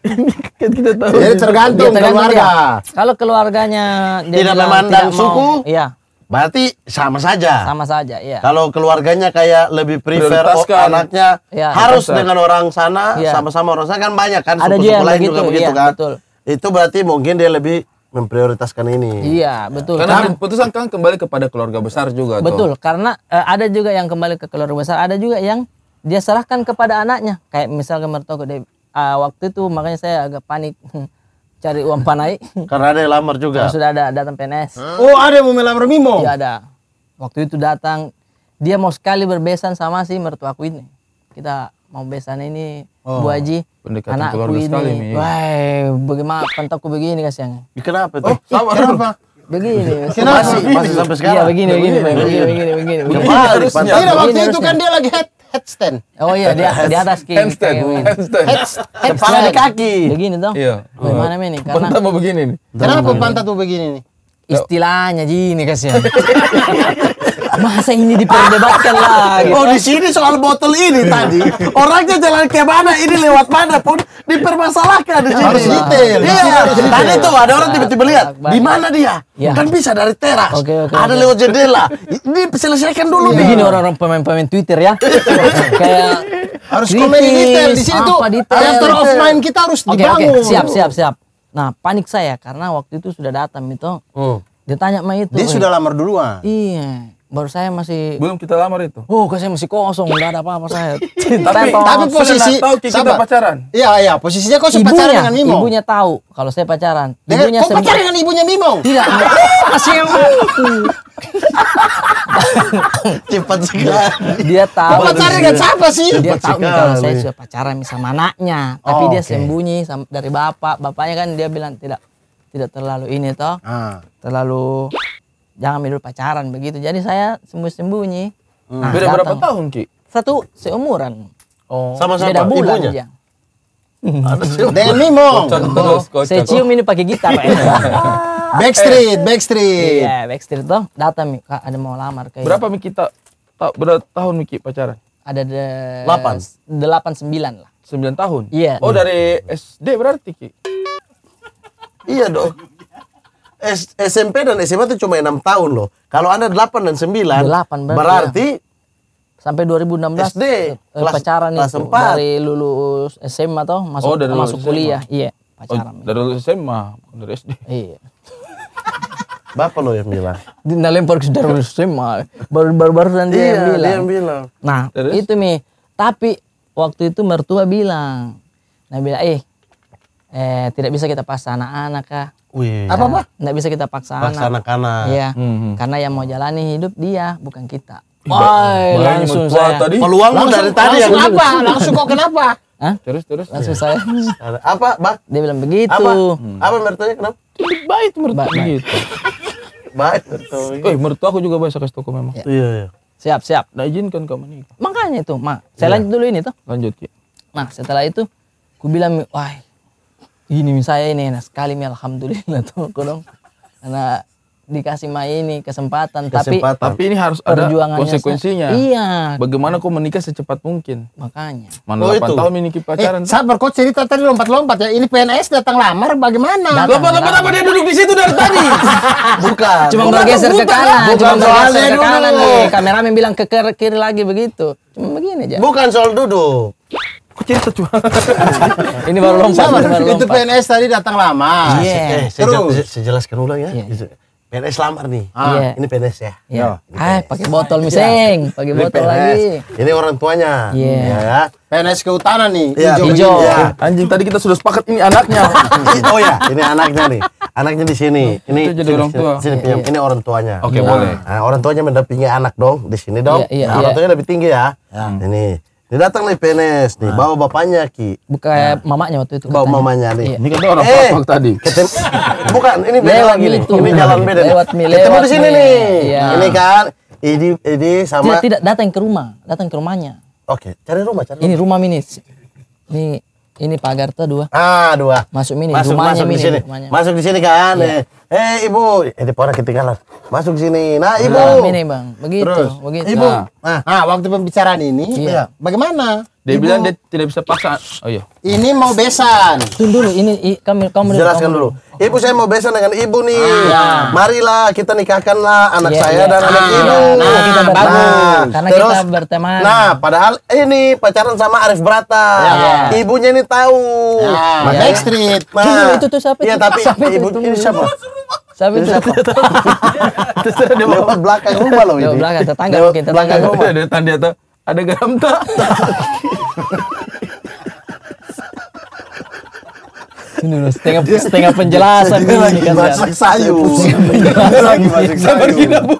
Ini kan kita tahu. Jadi tergantung Ya, tergantung keluarga. dia. kalau keluarganya dia Tidak memandang suku? iya Berarti sama saja. sama saja iya Kalau keluarganya kayak lebih prefer oh, anaknya Ya. harus Prioritaskan. dengan orang sana, Ya. sama-sama orang sana kan banyak kan Ada juga suku-suku yang lain begitu, juga begitu iya, kan. betul. Itu berarti mungkin dia lebih memprioritaskan ini. iya betul Karena Karena- keputusan kan kembali kepada keluarga besar juga. Betul, karena eh, ada juga yang kembali ke keluarga besar, ada juga yang dia serahkan kepada anaknya. Kayak misalkan mertuaku dia ah, waktu itu makanya saya agak panik. cari uang panai. Karena ada yang lamar juga. Kalau sudah ada datang PNS. Oh, ada yang mau melamar Mimo. Iya ada. Waktu itu datang dia mau sekali berbesan sama si mertuaku ini. Kita mau besan ini Bu Haji Pendekatan anakku keluarga ini. sekali. Wah, bagaimana pantaku begini kasihan. Kenapa Oh, itu? Kenapa? Begini. Masih, masih sampai Iya sekarang. begini begini begini begini begini begini. begini. Kembali, pantas. Tidak, waktu Begini itu harusnya. kan dia lagi head headstand. Oh iya dia di atas ki. Handstand, kayak- handstand. Head, Kepala di kaki. Begini dong. Iya. Bagaimana ini? Karena Pantat mau begini nih. Kenapa pantat tuh begini nih? Istilahnya gini kasihan. Masa ini diperdebatkan lagi? Oh di sini soal botol ini tadi orangnya jalan ke mana ini lewat mana pun dipermasalahkan di sini. Harus detail, Iya. Tadi tuh ada orang tiba-tiba lihat di mana dia. Iya. Kan bisa dari teras. Oke, oke, ada oke. lewat jendela. Ini selesaikan dulu nih. Begini orang-orang pemain-pemain Twitter ya. Kayak Harus komen detail di sini tuh. detail. Of mind kita harus dibangun. oke siap siap siap. Nah panik saya karena waktu itu sudah datang itu. Hmm. Dia tanya sama itu. Dia "Eh, sudah lamar duluan. Iya. Baru saya masih. Belum kita lamar itu. Oh, kok saya masih kosong, nggak ada apa-apa saya. Tapi- Tetot. Tapi sudah posisi tahu kita sabar. pacaran. Iya iya, posisinya kau sudah pacaran ibunya, dengan Mimo. ibunya tahu kalau saya pacaran. Dengan, Ibunya kau sempat- pacaran dengan ibunya Mimo? Tidak, masih yang Cepat sekali. dia tahu. Kau pacaran dengan siapa sih? dia Cepat tahu nih kalau saya sudah pacaran sama anaknya, tapi Oh, dia oke. sembunyi dari bapak. Bapaknya kan dia bilang tidak tidak terlalu ini toh, Ah. terlalu jangan dulu pacaran begitu. Jadi saya sembunyi-sembunyi. Nah, Beda berapa datang. tahun Ki? Satu seumuran. Oh. Sama-sama Beda bulan ibunya. aja. Dengan Mimo. Saya cium ini pakai gitar. Pak. Backstreet, Backstreet. Iya, Backstreet toh datang Mi, Kak, ada mau lamar kayak. Berapa Mi kita? ta- Berapa tahun Miki pacaran? Ada de... Delapan. Delapan sembilan lah. 9 tahun? Iya. Oh dari SD berarti Ki? Iya dong. S- SMP dan SMA itu cuma enam tahun loh. Kalau anda 8 dan 9, Delapan berarti, berarti Sampai 2016 SD, eh, kelas- pacaran kelas itu empat. dari lulus SMA toh masuk Oh, dari lulus masuk SMA. kuliah. Iya, Oh, pacaran. dari SMA, bukan dari SD. Iya. Bapak lo yang bilang. Di lempar ke dari lulus SMA. Baru baru baru dan dia yang Iya, bilang. dia yang bilang. Nah, Terus? itu Mi. Tapi waktu itu mertua bilang, nah bilang, eh, eh tidak bisa kita paksa anak-anak kah? Wih. Apa apa? Nggak bisa kita paksa, Paksa anak. anak-anak. Iya, Hmm. karena yang mau jalani hidup dia, bukan kita. Wah, langsung mertua saya. tadi. Peluangmu dari tadi yang langsung apa? Langsung kok kenapa? Hah? Terus terus. Langsung saya. Apa, Bak? Dia bilang begitu. Apa? Apa mertuanya kenapa? Baik mertua Baik, baik. Baik mertuanya. Eh mertua aku juga bahasa kasih toko memang. Iya, iya. Siap, siap. Nah izinkan kau menikah. Makanya itu, Mak. Saya lanjut dulu ini tuh. Lanjut Ki. Nah, setelah itu ku bilang, wah, ini mi saya ini enak sekali mi alhamdulillah tuh aku dong. Karena dikasih ma ini kesempatan, tapi Kesempatan. Tapi ini harus ada perjuangannya konsekuensinya. saya- Iya, Bagaimana kau menikah secepat mungkin? makanya. Mana Oh, 8 itu. tahun meniki pacaran. Eh, sabar kok cerita tadi lompat-lompat ya. Ini PNS datang lamar bagaimana? Lompat-lompat apa dia duduk di situ dari tadi? Bukan. Cuma Bukan. bergeser ke kanan, Bukan cuma bergeser soalnya ke kanan nih. Kameramen bilang ke kiri lagi begitu. Cuma begini aja. Bukan soal duduk. Kok cerita cuma? Ini baru lompat, ini baru itu lompat. PNS tadi datang lama. Iya. Eh, saya, Terus? jel- saya jelaskan ulang ya. Iya. PNS lamar nih. Iya. Ini PNS ya. Iya. Ah, pakai botol miseng, pakai Ini botol PNS. lagi. Ini orang tuanya. Iya. Ya. PNS kehutanan nih. Iya. hijau. Hijau. Iya. Anjing tadi kita sudah sepakat ini anaknya. oh ya, ini anaknya nih. Anaknya di sini. Ini Itu jadi sini, orang tua. Sini, sini, pinjam. Ini orang tuanya. Oke, Iya. boleh. Nah, orang tuanya mendampingi anak dong di sini dong. Iya, iya, Nah, orang iya. tuanya lebih tinggi ya. Ini. Ini datang nih PNS nih, bawa bapaknya Ki. Bukan mamanya waktu itu. Bawa katanya. mamanya nih. Iya. Ini kan orang Eh. pak tadi. Ketem- Bukan, ini beda Lewat lagi nih. itu. Ini jalan beda nih. Lewat mi, Ketemu lewat di sini mi. nih. Iya. Ini kan ini ini sama Tidak, tidak datang ke rumah, datang ke rumahnya. Oke, cari rumah, cari Ini rumah. rumah mini. Ini ini pagar tuh dua. Ah, dua. Masuk mini, Masuk, rumahnya masuk di mini, sini. rumahnya. Masuk di sini kan. Eh, eh, Ibu, eh di orang ketinggalan. Masuk sini. Nah, Ibu. Rumah mini, Bang. Begitu, Terus, begitu. Ibu. Nah. Nah, Nah, waktu pembicaraan ini, Iya. bagaimana? Dia Ibu, bilang dia tidak bisa paksa. Oh iya. ini mau besan. Tunggu dulu, ini i- kamu kamu jelaskan kamu dulu. Ibu saya mau besan dengan Ibu nih. Ah. Marilah kita nikahkanlah anak Iya, saya iya. dan anak Ah, Ibu. nah, kita bagus. berteman. Karena kita berteman. Nah, padahal ini pacaran sama Arif Brata. Iya. Ibunya ini tahu. Nah, Makanya- Backstreet. Nah, Tunggu, itu tuh siapa Iya, itu? tapi Siapa itu? ibu Tunggu. ini siapa? Siapa itu? Terserah dia Lewat belakang rumah loh ini. Belakang, tetangga mungkin, tetangga. belakang rumah. Ada tanda atau ada garam tak? Ini setengah setengah penjelasan Dia lagi ini kan. masak sayur. Dia lagi masak sayur. kita bu.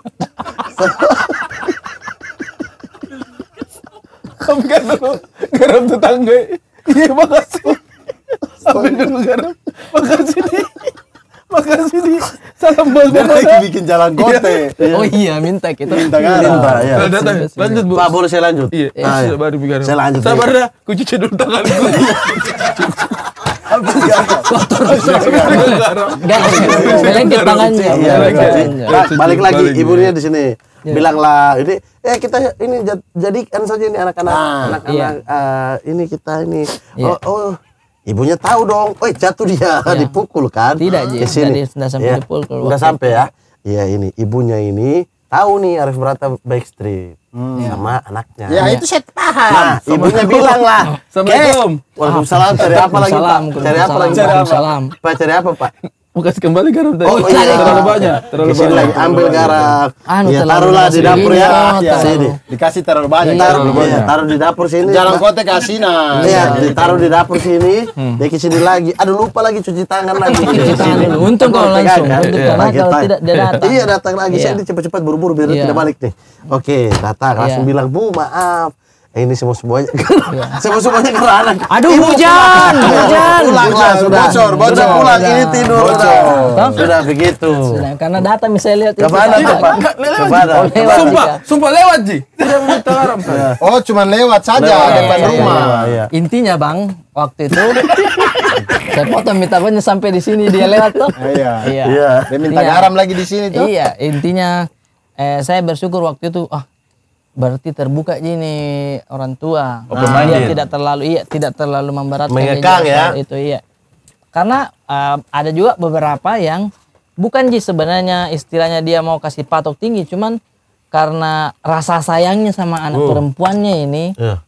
Ambil dulu garam tetangga. Iya makasih. Ambil dulu garam. Makasih di. Makasih di. Dia bos. lagi bikin jalan kote. Oh iya minta kita. Minta. Minta, ya. Lanjut bu. Pak boleh saya lanjut? Iya, Ah, ya. sudah baru bikin garam. Saya lanjut, Sabar ya. dah, ku cuci dulu melengket tangannya. Iya, iya. balik lagi ibunya di sini. Bilanglah ini eh kita ini jad- jadikan saja ini anak-anak anak-anak eh, ini kita ini. Iya. Oh, oh, ibunya tahu dong. Oh, jatuh dia dipukul kan? Tidak, Ji. Sini. Tidak- tidak sampai Iya. dipukul waktu sampai ya. Iya ini ibunya ini tahu nih Arif Brata backstreet sama anaknya. Ya itu saya paham. Nah, ibunya bilang lah. Assalamualaikum. "Kek, Waalaikumsalam. Cari apa lagi Pak? Waalaikumsalam, Cari apa lagi? Pak cari apa Pak? Mau kasih kembali garam tadi. Oh iya, terlalu banyak, terlalu Di sini banyak. lagi ambil garam. Anu, ya taruhlah di dapur ya. Oh, Ya, sini. Dikasih terlalu banyak. Taruh, terlalu iya, banyak. taruh di dapur sini. Jalan kote kasih nah. Iya, ditaruh di dapur sini. Dia ke sini lagi. Aduh lupa lagi cuci tangan lagi. Cuci tangan dulu. Untung kalau langsung. kan? Untung Iya. kalau tidak dia datang. Iya datang lagi. Saya Iya. ini cepat-cepat buru-buru biar Iya. tidak balik nih. Oke, datang langsung Iya. bilang bu maaf. Eh, ini semua semuanya semua semuanya karena anak. Aduh, Ibu, hujan, hujan. Pulang lah sudah. Bocor, bocor. Sudah pulang ini tidur. Bocor. Sudah, sudah begitu. Sudah, karena data misalnya lihat itu. Pak. Kepada. Sumpah, Iya. sumpah lewat Ji. Tidak meminta garam saya. Oh, cuma lewat saja depan Iya, rumah. Iya. Intinya bang, waktu itu saya potong minta banyak sampai di sini dia lewat tuh. Iya. Iya. Iya. Dia minta Iya. garam lagi di sini tuh. Iya, intinya eh, saya bersyukur waktu itu ah berarti terbuka gini orang tua. Open Dia minded. tidak terlalu iya, tidak terlalu memberatkan Mengekang ya. Itu iya. Karena eh, ada juga beberapa yang bukan ji sebenarnya istilahnya dia mau kasih patok tinggi, cuman karena rasa sayangnya sama anak perempuannya ini Iya.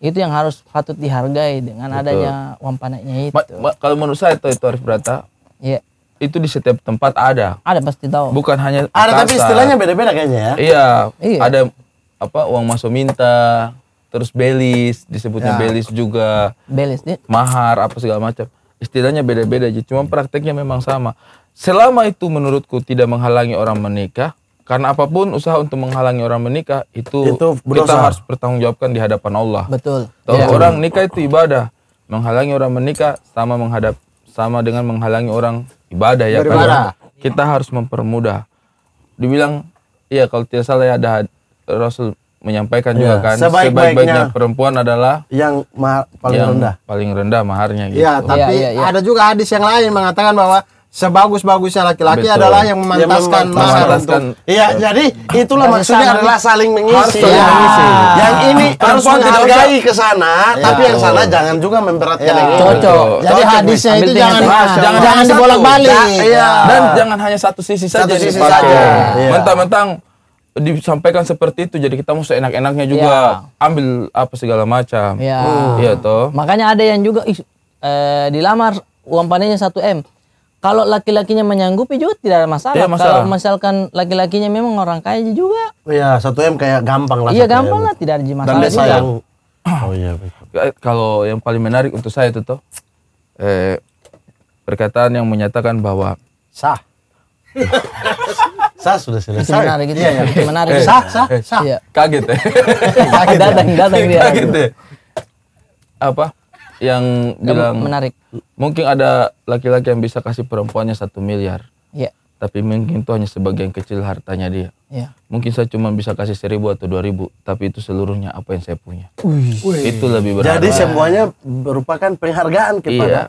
itu yang harus patut dihargai dengan adanya uang paneknya itu. Ma- ma- kalau menurut saya itu itu Arif Brata Iya. itu di setiap tempat ada. Ada pasti tahu. Bukan hanya Ada tapi istilahnya beda-beda kayaknya ya. Iya, Iya. ada apa uang masuk minta, terus belis disebutnya Ya. belis juga, Belis dia. mahar apa segala macam. Istilahnya beda-beda aja, cuma prakteknya memang sama. Selama itu menurutku tidak menghalangi orang menikah, karena apa pun usaha untuk menghalangi orang menikah itu, Itu kita harus bertanggungjawabkan di hadapan Allah. Betul. Tahu orang nikah itu ibadah. Menghalangi orang menikah sama menghadap sama dengan menghalangi orang ibadah ya kan. Kita harus mempermudah. Dibilang iya kalau tidak salah ya ada Rasul menyampaikan juga Iya, kan sebaik-baiknya perempuan adalah Yang paling yang rendah. paling rendah maharnya gitu. Iya, tapi iya, iya. ada juga hadis yang lain mengatakan bahwa sebagus-bagusnya laki-laki adalah yang memantaskan Yang mahar memantaskan untuk Iya, jadi itulah maksudnya sana. adalah saling mengisi. Harus Ya. mengisi. Yang ini harus Perempuan tidak menghargai ke sana, tapi yang sana jangan juga memberatkan Iya. yang ini. Cocok. Jadi Cocok, hadisnya itu jangan jangan, Jangan dibolak-balik. Iya. Dan jangan hanya satu sisi saja Satu sisi saja. Iya. Mentang-mentang disampaikan seperti itu jadi kita mau seenak-enaknya juga ambil apa segala macam. Iya. Iya toh. Makanya ada yang juga ih, eh, dilamar uang panennya 1 m. Kalau laki-lakinya menyanggupi juga tidak ada masalah. Tidak masalah. Kalau misalkan laki-lakinya memang orang kaya juga, Iya, satu M kayak gampang lah. iya gampang lah, tidak ada Dan masalah dia juga. sayang. Oh iya. Eh, Kalau yang paling menarik untuk saya itu toh eh, perkataan yang menyatakan bahwa Sah. Sah sudah selesai. menarik gitu. Iya, iya. Itu menarik. Eh, gitu. Sah, sah, eh, sah. Iya. kaget ya. datang, datang dia. kaget ya. Apa? Yang bilang menarik. mungkin ada laki-laki yang bisa kasih perempuannya satu miliar, Iya. tapi mungkin itu hanya sebagian kecil hartanya dia. Iya. Mungkin saya cuma bisa kasih seribu atau dua ribu, tapi itu seluruhnya apa yang saya punya. Itu lebih berharga. Jadi semuanya merupakan penghargaan iya, kepada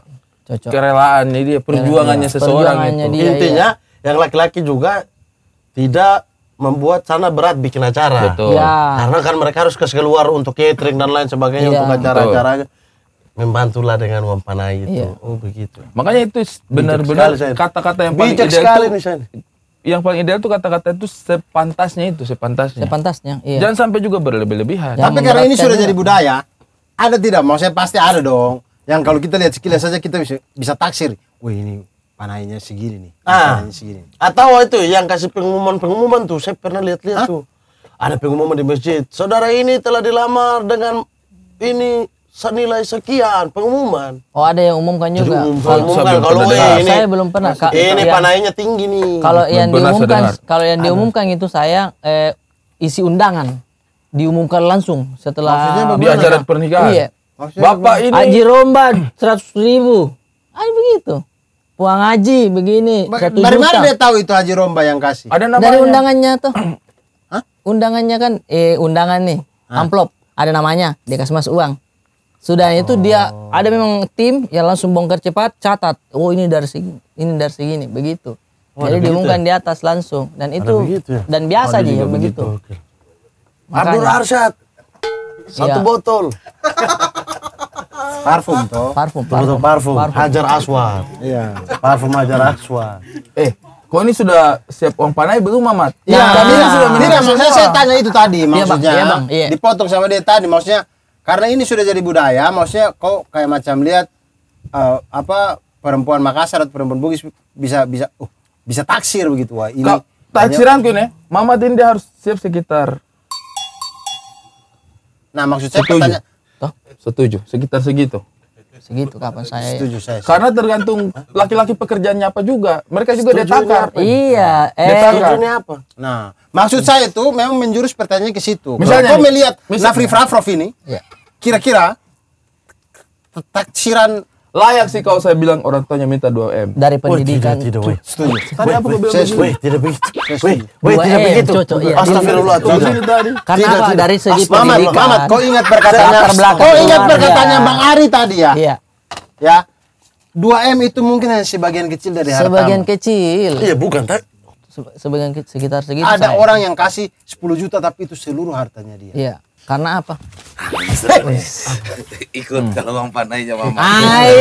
Cocok. kerelaannya dia, perjuangannya seseorang Perjuangannya itu. dia. Iya, intinya yang laki-laki juga tidak membuat sana berat bikin acara. Betul. Ya. Karena kan mereka harus ke keluar untuk catering dan lain sebagainya Iya. untuk acara-acaranya. Membantulah dengan uang panai itu. Iya. Oh begitu. Makanya itu benar-benar saya. kata-kata yang paling Bijak ideal sekali itu, nih saya. yang paling ideal itu kata-kata itu sepantasnya itu, sepantasnya. Sepantasnya. Iya. Jangan sampai juga berlebih-lebihan. Tapi karena ini sudah juga. jadi budaya, ada tidak? Maksudnya pasti ada dong. Yang kalau kita lihat sekilas saja kita bisa bisa taksir. Wih ini panainya segini nih. Ah. Panainya segini. Atau itu yang kasih pengumuman-pengumuman tuh, saya pernah lihat-lihat tuh. Ada pengumuman di masjid. Saudara ini telah dilamar dengan ini senilai sekian pengumuman. Oh ada yang umumkan juga. Umumkan belum kalau ini saya belum pernah. Ka- ini yang- panainya tinggi nih. Kalau yang diumumkan, kalau yang diumumkan itu saya eh, isi undangan diumumkan langsung setelah Di acara pernikahan. Iya. Maksudnya Bapak ini Haji Romba seratus ribu. Ah begitu. Uang haji begini Ba- satu Dari mana dia tahu itu Haji Romba yang kasih? ada namanya. Dari undangannya tuh. Undangannya kan eh undangan nih amplop ada namanya dia kasih masuk uang. Sudah itu dia ada memang tim yang langsung bongkar cepat catat. Oh ini dari segini, ini dari segini begitu. Jadi diumumkan di atas langsung dan itu begitu ya? dan biasa aja ya begitu. Abdul Makanya Arsyad. Satu Iya. botol. Parfum toh. parfum Botol parfum. parfum. Hajar Aswad. Iya. Parfum Hajar Aswad. Eh, kok ini sudah siap uang panai belum, Mamat? Ya, Kami tidak, sudah tidak, menikah maksudnya saya tanya itu tadi Bang, maksudnya. iya, Bang, iya. Dipotong sama dia tadi maksudnya karena ini sudah jadi budaya, maksudnya kau kayak macam lihat eh, apa perempuan Makassar atau perempuan Bugis bisa bisa uh, bisa taksir begitu wah ini Kau taksiranku nih, Mamat ini dia harus siap sekitar Nah, maksud saya setuju. pertanyaan Toh, setuju, sekitar segitu. Segitu kapan saya. setuju saya. Karena tergantung laki-laki pekerjaannya apa juga. Mereka juga dia takar. Iya, eh takar. Tujuannya apa? Nah, maksud saya itu memang menjurus pertanyaan ke situ. Misalnya Kalau kau melihat. Nafri Frafrov ini, Iya. kira-kira taksiran Layak sih kalau saya bilang orang tuanya minta 2 M. dari pendidikan tidak, tidak, setuju. Tadi apa kau bilang woi, tidak begitu. Woi, woi, Dua tidak M, begitu. iya. Astagfirullah. Karena Tidak, apa tidak. dari segi Mamat, pendidikan. Mamat, kau ingat perkataannya, kau ingat perkataannya Bang Ari tadi ya? Iya, Ya, 2M itu mungkin hanya sebagian kecil dari hartamu. sebagian kecil. Iya, bukan. tak? Se- Sebagian sekitar segitu. Ada saya. orang yang kasih 10 juta tapi itu seluruh hartanya dia. Iya, karena apa? Ikut kalau bang panainya mama. Ai.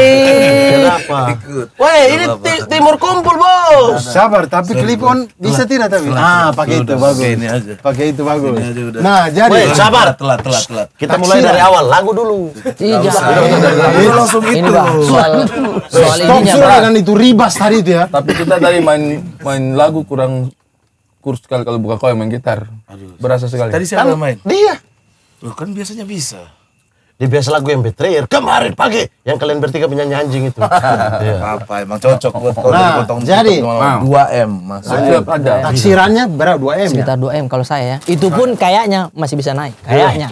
Kenapa? Ikut. Woi, ini ti- timur kumpul, Bos. Sabar, tapi clip on bisa tidak tapi? Ah, pakai itu bagus. pakai ini aja. Pakai itu bagus. Ini aja udah. Nah, jadi Woi, sabar. Telat, telat, telat. Kita mulai dari awal, lagu dulu. Iya, Lu langsung ini itu. soal soal bang. dengan itu ribas tadi itu ya. Tapi kita tadi main main lagu kurang kurs sekali kalau bukan kau yang main gitar. Berasa sekali. Tadi siapa yang main? Dia. Loh kan biasanya bisa. Dia biasa lagu yang betrayer kemarin pagi yang kalian bertiga penyanyi anjing itu. Iya. Apa emang cocok buat kau Nah, dipotong jadi. 2 M masuk. Siap ada. Taksirannya berapa 2 M ya? Sekitar 2 M kalau saya ya. Itu pun kayaknya masih bisa naik. Kayaknya.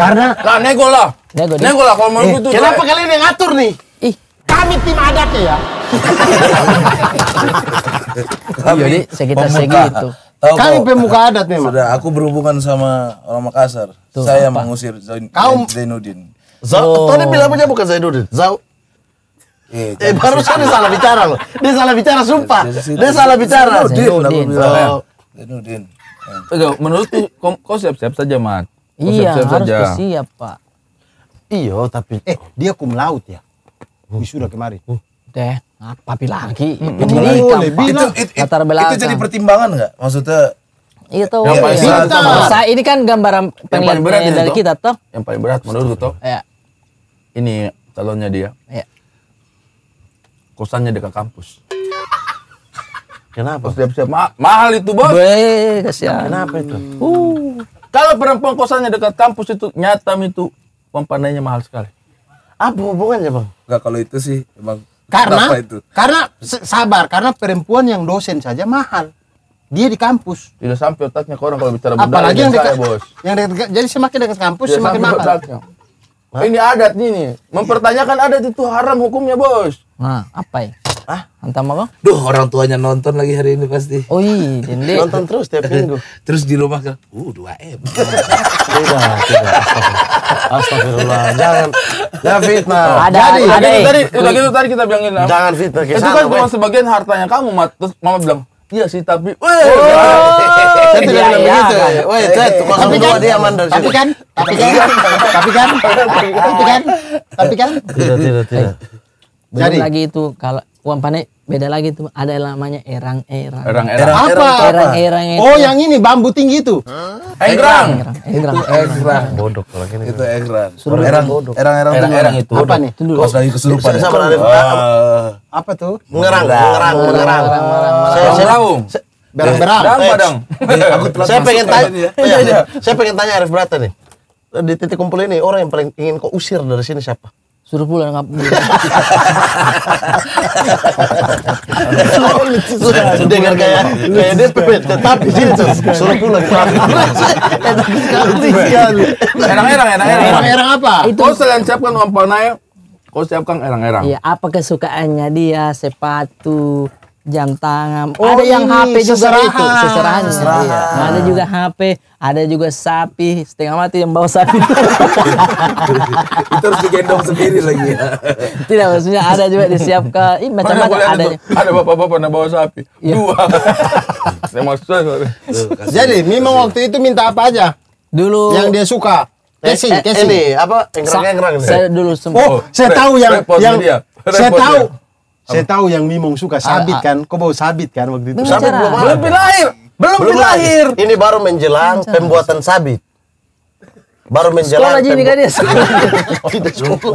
Karena Lah nego lah. Nego. Nego lah kalau mau itu. Kenapa kalian yang ngatur nih? Ih, kami tim adatnya ya. jadi sekitar segitu. Tahu Kami kau, pemuka adat memang. Sudah, aku berhubungan sama orang Makassar. Tuh, Saya apa? mengusir Zain, Kau- Zainuddin. Zau, Oh. Tony bilang punya bukan Zainuddin. Zau. Eh, Eh, barusan dia salah bicara loh. Dia salah bicara, sumpah. Dia salah bicara. Zainuddin, Zainuddin. Oh. Zainuddin. Eh. Menurutku kau, kau siap-siap saja, Mat. Kau Iya, siap-siap harus saja. siap, Pak. Iya, tapi Eh, dia kum laut ya. Wisuda kemarin. Deh, apa lagi? Boleh, Pendidikan. Itu, it- it- Latar itu belakang. jadi pertimbangan nggak? Maksudnya Itu. Yang paling iya. berat ini kan gambaran Yang paling berat itu dari toh. kita toh. Yang paling berat menurutku toh, Ya, ini calonnya dia. ya. Kosannya dekat kampus. kenapa? Siap-siap. Ma- mahal itu, Bos. Be, kasihan. Kenapa itu? Kalau perempuan kosannya dekat kampus itu nyata itu uang pandainya mahal sekali. Apa hubungannya, Bang? nggak kalau itu sih emang Karena karena sabar, karena perempuan yang dosen saja mahal. Dia di kampus. Tidak sampai otaknya orang kalau bicara budaya Apalagi yang saya, dekat Bos. yang dekat jadi semakin dekat kampus Tidak semakin mahal. otaknya. Ini adat nih. Mempertanyakan adat itu haram hukumnya, Bos. Nah, apa ya? Ah, hantam apa? Duh orang tuanya nonton lagi hari ini pasti. Oh iya. Nonton terus tiap minggu. Terus di rumah kan, uh 2 M. Tidak, tidak. Astagfirullah. Jangan. Jangan fitnah. Ada, Jadi, ada. Itu eh. tadi, udah gitu tadi kita bilangin. Jangan fitnah Itu kan cuma sebagian hartanya kamu, Mat. Terus Mama bilang, iya sih, tapi... Weh, Saya tidak Iya, bilang iya, begitu. kan. Woi, Ted, Tapi 02 kan, dia aman dari tapi sini. kan, tapi kan, tapi kan, tapi kan, tapi kan. Tidak, tidak, tidak. Belum Jadi. lagi itu kalau uang panen beda lagi tuh ada yang namanya erang-erang. Erang-erang. Apa? Erang-erang itu. Oh, yang ini bambu tinggi itu. Enggrang. erang, erang. Egrang. Bodoh kalau gini. Itu egrang. Erang, erang, erang, Erang-erang itu. Apa nih? Kau lagi kesurupan. ya? Wah. Apa tuh? Mengerang, mengerang, mengerang. Saya, Bang saya, Raung. Berang-berang. Dang, Eh, Padang. Aku telat saya pengen tanya, ya. iya, saya pengen tanya Arif Brata nih. di titik kumpul ini orang yang paling ingin kau usir dari sini siapa? Suruh pulang ngap. Dengar kayak kayak DP tetap di sini tuh. Suruh pulang. Enak sekali. Erang-erang, erang-erang. Erang-erang apa? Kau selain siapkan uang panai, kau siapkan erang-erang. Iya, apa kesukaannya dia? Sepatu, jam tangan. Oh, ada yang ini HP juga seserahan. itu, seserahan. Seserahan. Iya. Ada juga HP, ada juga sapi, setengah mati yang bawa sapi. Itu harus digendong sendiri lagi ya. Tidak maksudnya ada juga disiapkan. Ih, Mana macam-macam ada. ada bapak-bapak yang bawa sapi. Iya. Dua. Saya maksud saya. Jadi Mimong waktu itu minta apa aja? Dulu Yang dia suka. Casing, Eh, casing. Ini apa? Engrang-engrang saya dulu sempat Oh, saya tahu yang yang dia. saya tahu. Saya tahu yang Mimong suka sabit ah. kan. Kau bawa sabit kan waktu itu. Sabit belum. Belum lahir. Belum, Belum lahir. Ini baru menjelang pembuatan sabit. Baru menjelang. sekolah jadi kan dia sekolah. Oh.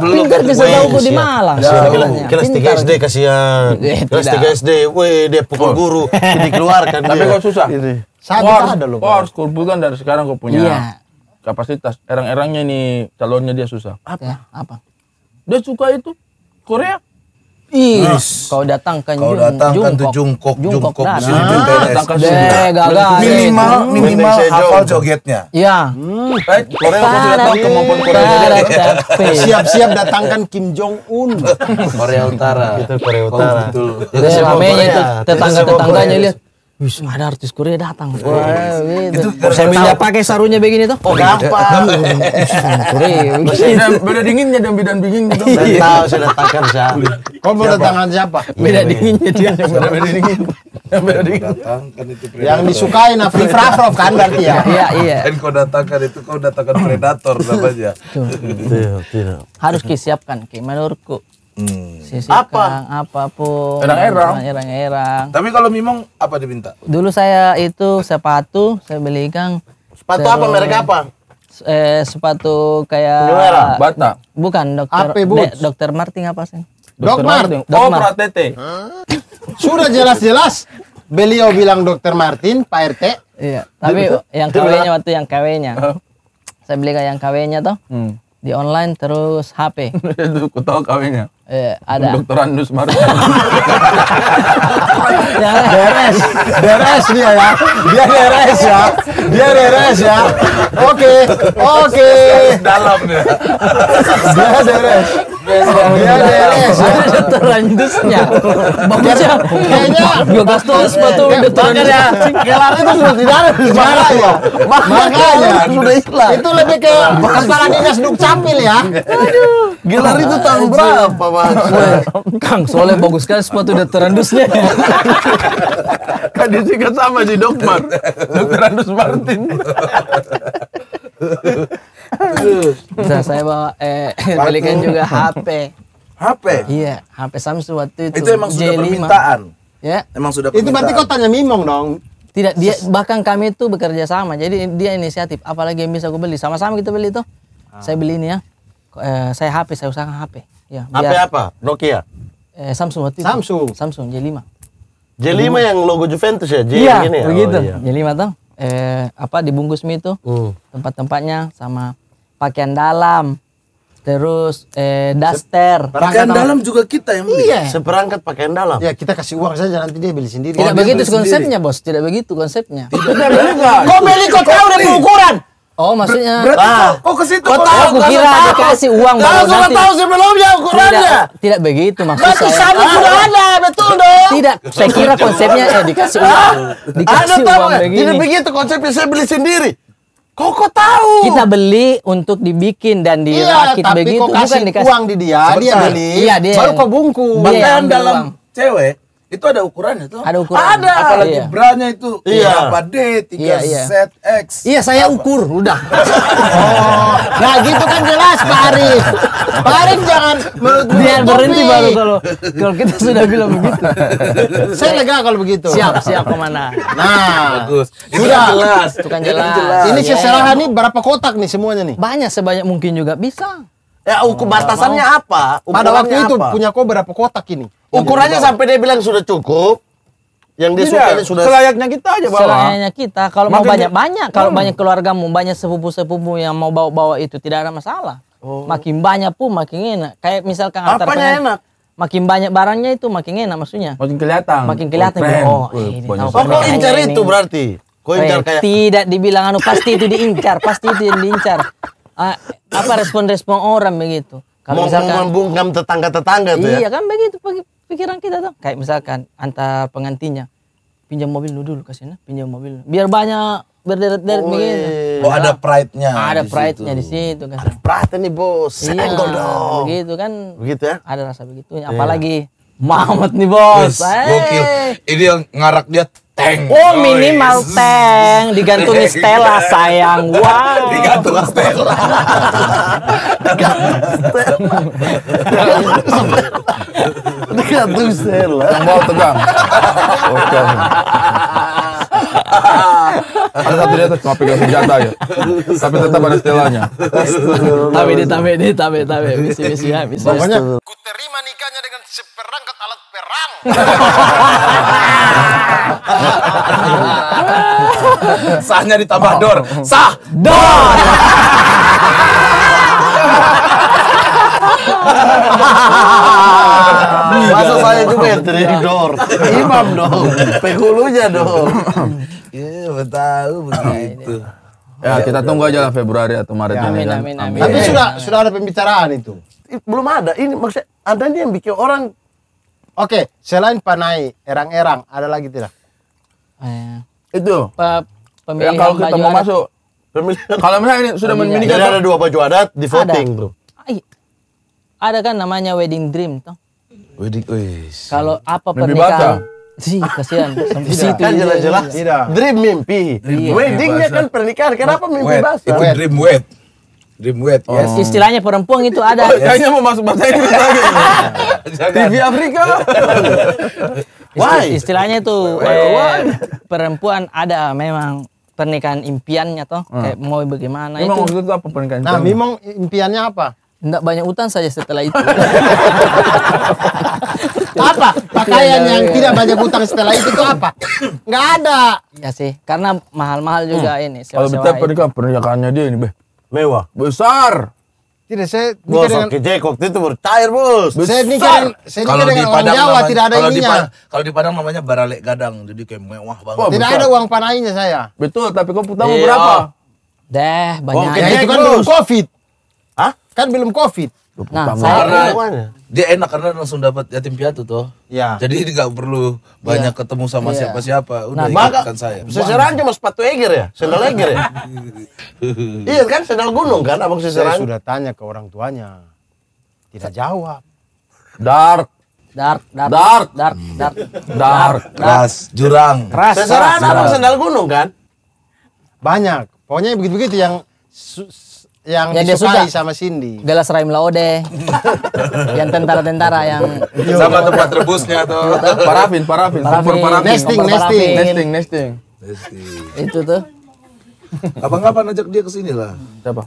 Pintar bisa tahu kok di. Malang. Ya, kelas- kelas 3 Pintar. SD kasihan. Kelas tidak. 3 SD, weh dia pukul guru, dikeluarkan Tapi kau susah. Sabit Kau harus, ada loh. kau harus kumpulkan dari sekarang kau punya Iya. kapasitas. Erang-erangnya nih calonnya dia susah. Ya, apa? Dia suka itu Korea. Ih, Wis. kau datangkan Kau Jung- datangkan tuh jungkok, jungkok di dah. sini Ah, BTS. datangkan Deh, sini. gagal. Minimal, itu. minimal hafal jogetnya. Ya. Baik, Korea kau sudah tahu kemampuan Korea. Tarat-tarat. Siap-siap datangkan Kim Jong Un. Korea Utara. Itu Korea Utara. betul. Itu Deh, semua ramenya itu tetangga-tetangganya lihat. Wih, ada artis Korea datang. Wah, Itu gitu. Sambil dia pakai sarunya begini tuh. Oh gampang. Korea. Dan beda dinginnya dan dinginnya. dong. Saya tahu saya datangkan siapa. Kau mau datangkan siapa? Beda dinginnya dia. Beda beda dingin. Yang beda dingin. Datangkan itu predator. Yang disukai Nafri Frafrov kan berarti ya. Iya, iya. Dan kau datangkan itu kau datangkan predator namanya. Tidak, tidak. Harus disiapkan, kayak menurutku. Hmm. Sisipkan apa pun. Erang-erang. Erang-erang. Tapi kalau Mimong apa diminta? Dulu saya itu sepatu saya belikan Sepatu apa merek apa? eh, sepatu kayak New Era? Bata. bukan dokter AP Boots. De- dokter Martin apa sih? Dok. Martin. Martin. Oh. Pratete. Sudah jelas-jelas beliau bilang dokter Martin, Pak RT. Iya, tapi yang KW-nya waktu yang KW-nya. Saya beli kayak yang KW-nya tuh Hmm. di online terus HP. Itu tahu kawinnya. Eh, ada. Dokter Andus. Yang- Beres, beres dia ya. Dia beres ya. Dia beres ya. Oke, oke. Dalam dia. Dia beres. Dia beres ya. ada dokter Andusnya. Bagusnya. Kayaknya Gue gas tuh sepatu dokter Andus. makanya kelar itu sudah tidak ada di makanya. Makanya sudah hilang. itu lebih ke kepala dinas Dukcapil ya. Gelar itu tahun berapa, Mas? Kang, soalnya bagus kan sepatu dokter Andusnya. Kan disingkat sama di Dokmar. Dokter Andus Martin. Bisa saya bawa eh belikan juga HP. HP. Iya, HP Samsung waktu itu. Itu emang sudah J5. permintaan. Ya, Emang sudah Itu berarti kau permintaan. tanya Mimong dong. tidak dia bahkan kami itu bekerja sama. Jadi dia inisiatif. Apalagi yang bisa aku beli. Sama-sama kita beli itu. Saya beli ini ya. Eh, saya HP, saya usahakan HP. Ya, HP biar- apa? Nokia. eh, Samsung waktu itu. Samsung. Samsung J5. J5 yang logo Juventus ya? J Iya, begini ya? begitu. Oh, iya. J5 tuh. Eh, apa dibungkus mie itu Hmm. tempat-tempatnya sama pakaian dalam. Terus eh daster. Pakaian dalam juga kita yang beli. Iya. Seperangkat pakaian dalam. Ya kita kasih uang saja nanti dia beli sendiri. Tidak dia begitu beli konsepnya, Bos. Tidak begitu konsepnya. Kau beli kau tahu dia pengukuran. Oh, maksudnya Berarti Ah. kau, kau ke situ Kau kau tahu, aku kau kira dikasih uang Kau baru nanti. tahu sebelumnya ukurannya. Tidak, tidak begitu maksud Berarti sudah ada, betul dong. Tidak, saya kira konsepnya eh dikasih uang. Ada Dikasih tahu uang begini. Tidak begitu konsepnya saya beli sendiri. Kok kau tahu? Kita beli untuk dibikin dan Iya, dirakit tapi begitu, kau kasih bukan dikasih. uang di dia, dia Sebentar. beli. Iya, dia Baru kau bungkus. Iya, ambil dalam uang. cewek itu ada ukurannya tuh. Ada ukuran. Ada. Apalagi Iya. branya itu Iya. berapa D, 3 Iya, iya. Z, X. Iya, saya ukur, udah. Oh, nah gitu kan jelas Pak Arif. Pak Arif jangan menurut Biar berhenti baru kalau kalau kita sudah bilang begitu. Saya lega kalau begitu. Siap, siap ke mana? Nah, Bagus. Itu Sudah. kan jelas. Itu kan Itu jelas. ini Iya. seserahan nih berapa kotak nih semuanya nih? Banyak sebanyak mungkin juga bisa. Ya ukur batasannya apa? Pada waktu itu apa? punya kau berapa kotak ini? Ukurannya sampai dia bilang sudah cukup. Yang dia suka ini sudah selayaknya kita aja bawa. Selayaknya kita kalau mau Makin- banyak banyak kalau Hmm. banyak keluargamu banyak sepupu sepupu yang mau bawa bawa itu tidak ada masalah. Makin banyak pun makin enak. Kayak misalkan antar Apanya pengen- enak? Makin banyak barangnya itu makin enak maksudnya. Makin kelihatan. Makin kelihatan, oh, Wih, ini Oh, kau incar ini- itu berarti. Kau incar Eh, kayak tidak dibilang anu pasti itu diincar, pasti itu yang diincar. Ah, apa respon-respon orang begitu. Kalau mau misalkan membungkam tetangga-tetangga tuh ya. Iya kan begitu pikiran kita tuh. Kayak misalkan antar pengantinnya pinjam mobil lu dulu kasih pinjam mobil. Biar banyak berderet-deret begitu. Oh ada pride-nya. Ada di pride-nya situ. di situ kan. Perhatian nih bos, Iya, senggol dong. begitu kan. Begitu ya. Ada rasa begitunya. Apalagi Muhammad nih bos. Gokil. Eh. Ini yang ngarak dia tank. Oh Wis. minimal tank digantungi Stella sayang. Wow. Digantung Stella. Digantung Stella. Yang bawa tegang. Oke. ada satu di atas cuma pegang senjata ya. Tapi tetap ada stelanya. Tapi di tapi di tapi tapi misi misi ya misi. Pokoknya Ku terima nikahnya dengan seperangkat alat perang. Sahnya ditambah dor. Sah. Masa saya juga yang direktor. Imam dong. Penghulunya dong. Iya, tahu begitu. Ya kita tunggu aja lah Februari atau Maret ini Amin kan. amin amin. tapi sudah sudah ada pembicaraan itu. Belum ada. Ini maksudnya ada nih yang bikin orang Oke, selain panai, erang-erang, ada lagi tidak? Eh, Itu. pe- Yang pemilihan kalau kita baju mau adat. masuk. pemilihan. Kalau misalnya ini sudah Jadi menikah ada dua baju adat di voting, Bro. Ada kan namanya wedding dream toh. Wedding, wis. Kalau apa Mimpi pernikahan? Sih, kasihan. Sampai situ Kan jelas-jelas Tidak. dream mimpi. Iya. Weddingnya kan pernikahan. Kenapa mimpi Wet. basah? Itu dream wet. Dream wet, yes. Istilahnya perempuan itu ada. Kayaknya mau masuk bahasa Inggris lagi. TV Afrika. Why? Istilahnya itu eh, perempuan ada memang pernikahan impiannya toh. Kayak mau bagaimana Memang itu. waktu itu apa pernikahan? Nah, memang impiannya apa? Enggak banyak utang saja setelah itu. Apa? Pakaian yang tidak banyak utang setelah itu tuh apa? Nggak ada. ya sih, karena mahal-mahal juga ini. Kalau itu. pernikahan pernikahannya dia ini, Beh. Mewah. Besar. Tidak, saya nikah Bos, dengan, oke Jack waktu itu bercair, Bos. saya nikah dengan, saya nikah dengan orang Jawa, namanya- tidak ada kalau di ininya. Padang- Kalau di Padang namanya baralek gadang, jadi kayak mewah banget. Wah, Tidak besar. ada uang panainya saya. Betul, tapi kau utang Iya. berapa? Deh, banyak. Oke, Ya itu kan Bos. belum covid. Kan belum covid. Nah, saya Karena dia enak karena langsung dapat yatim piatu tuh. Ya. Jadi ini nggak perlu banyak ketemu sama Iya. siapa-siapa. Udah Nah, Maka ikutkan saya. seseran cuma sepatu eger ya, sendal eger ya. iya kan, sendal gunung kan, abang Saya seseran. sudah tanya ke orang tuanya. Tidak jawab. Dark. dark, dark, Dark. dark, dark, Dark. Keras, jurang. keras, Seseran keras. abang sendal gunung kan. Banyak. Pokoknya begitu-begitu yang yang dia disukai suka. sama Cindy. Gelas Raim Laude. yang tentara-tentara yang Sama tempat rebusnya tuh. Parafin, parafin, Parafin. parafin. Nesting, nesting. parafin. Nesting, nesting. itu tuh. Kapan-kapan ajak dia ke sini lah. Siapa?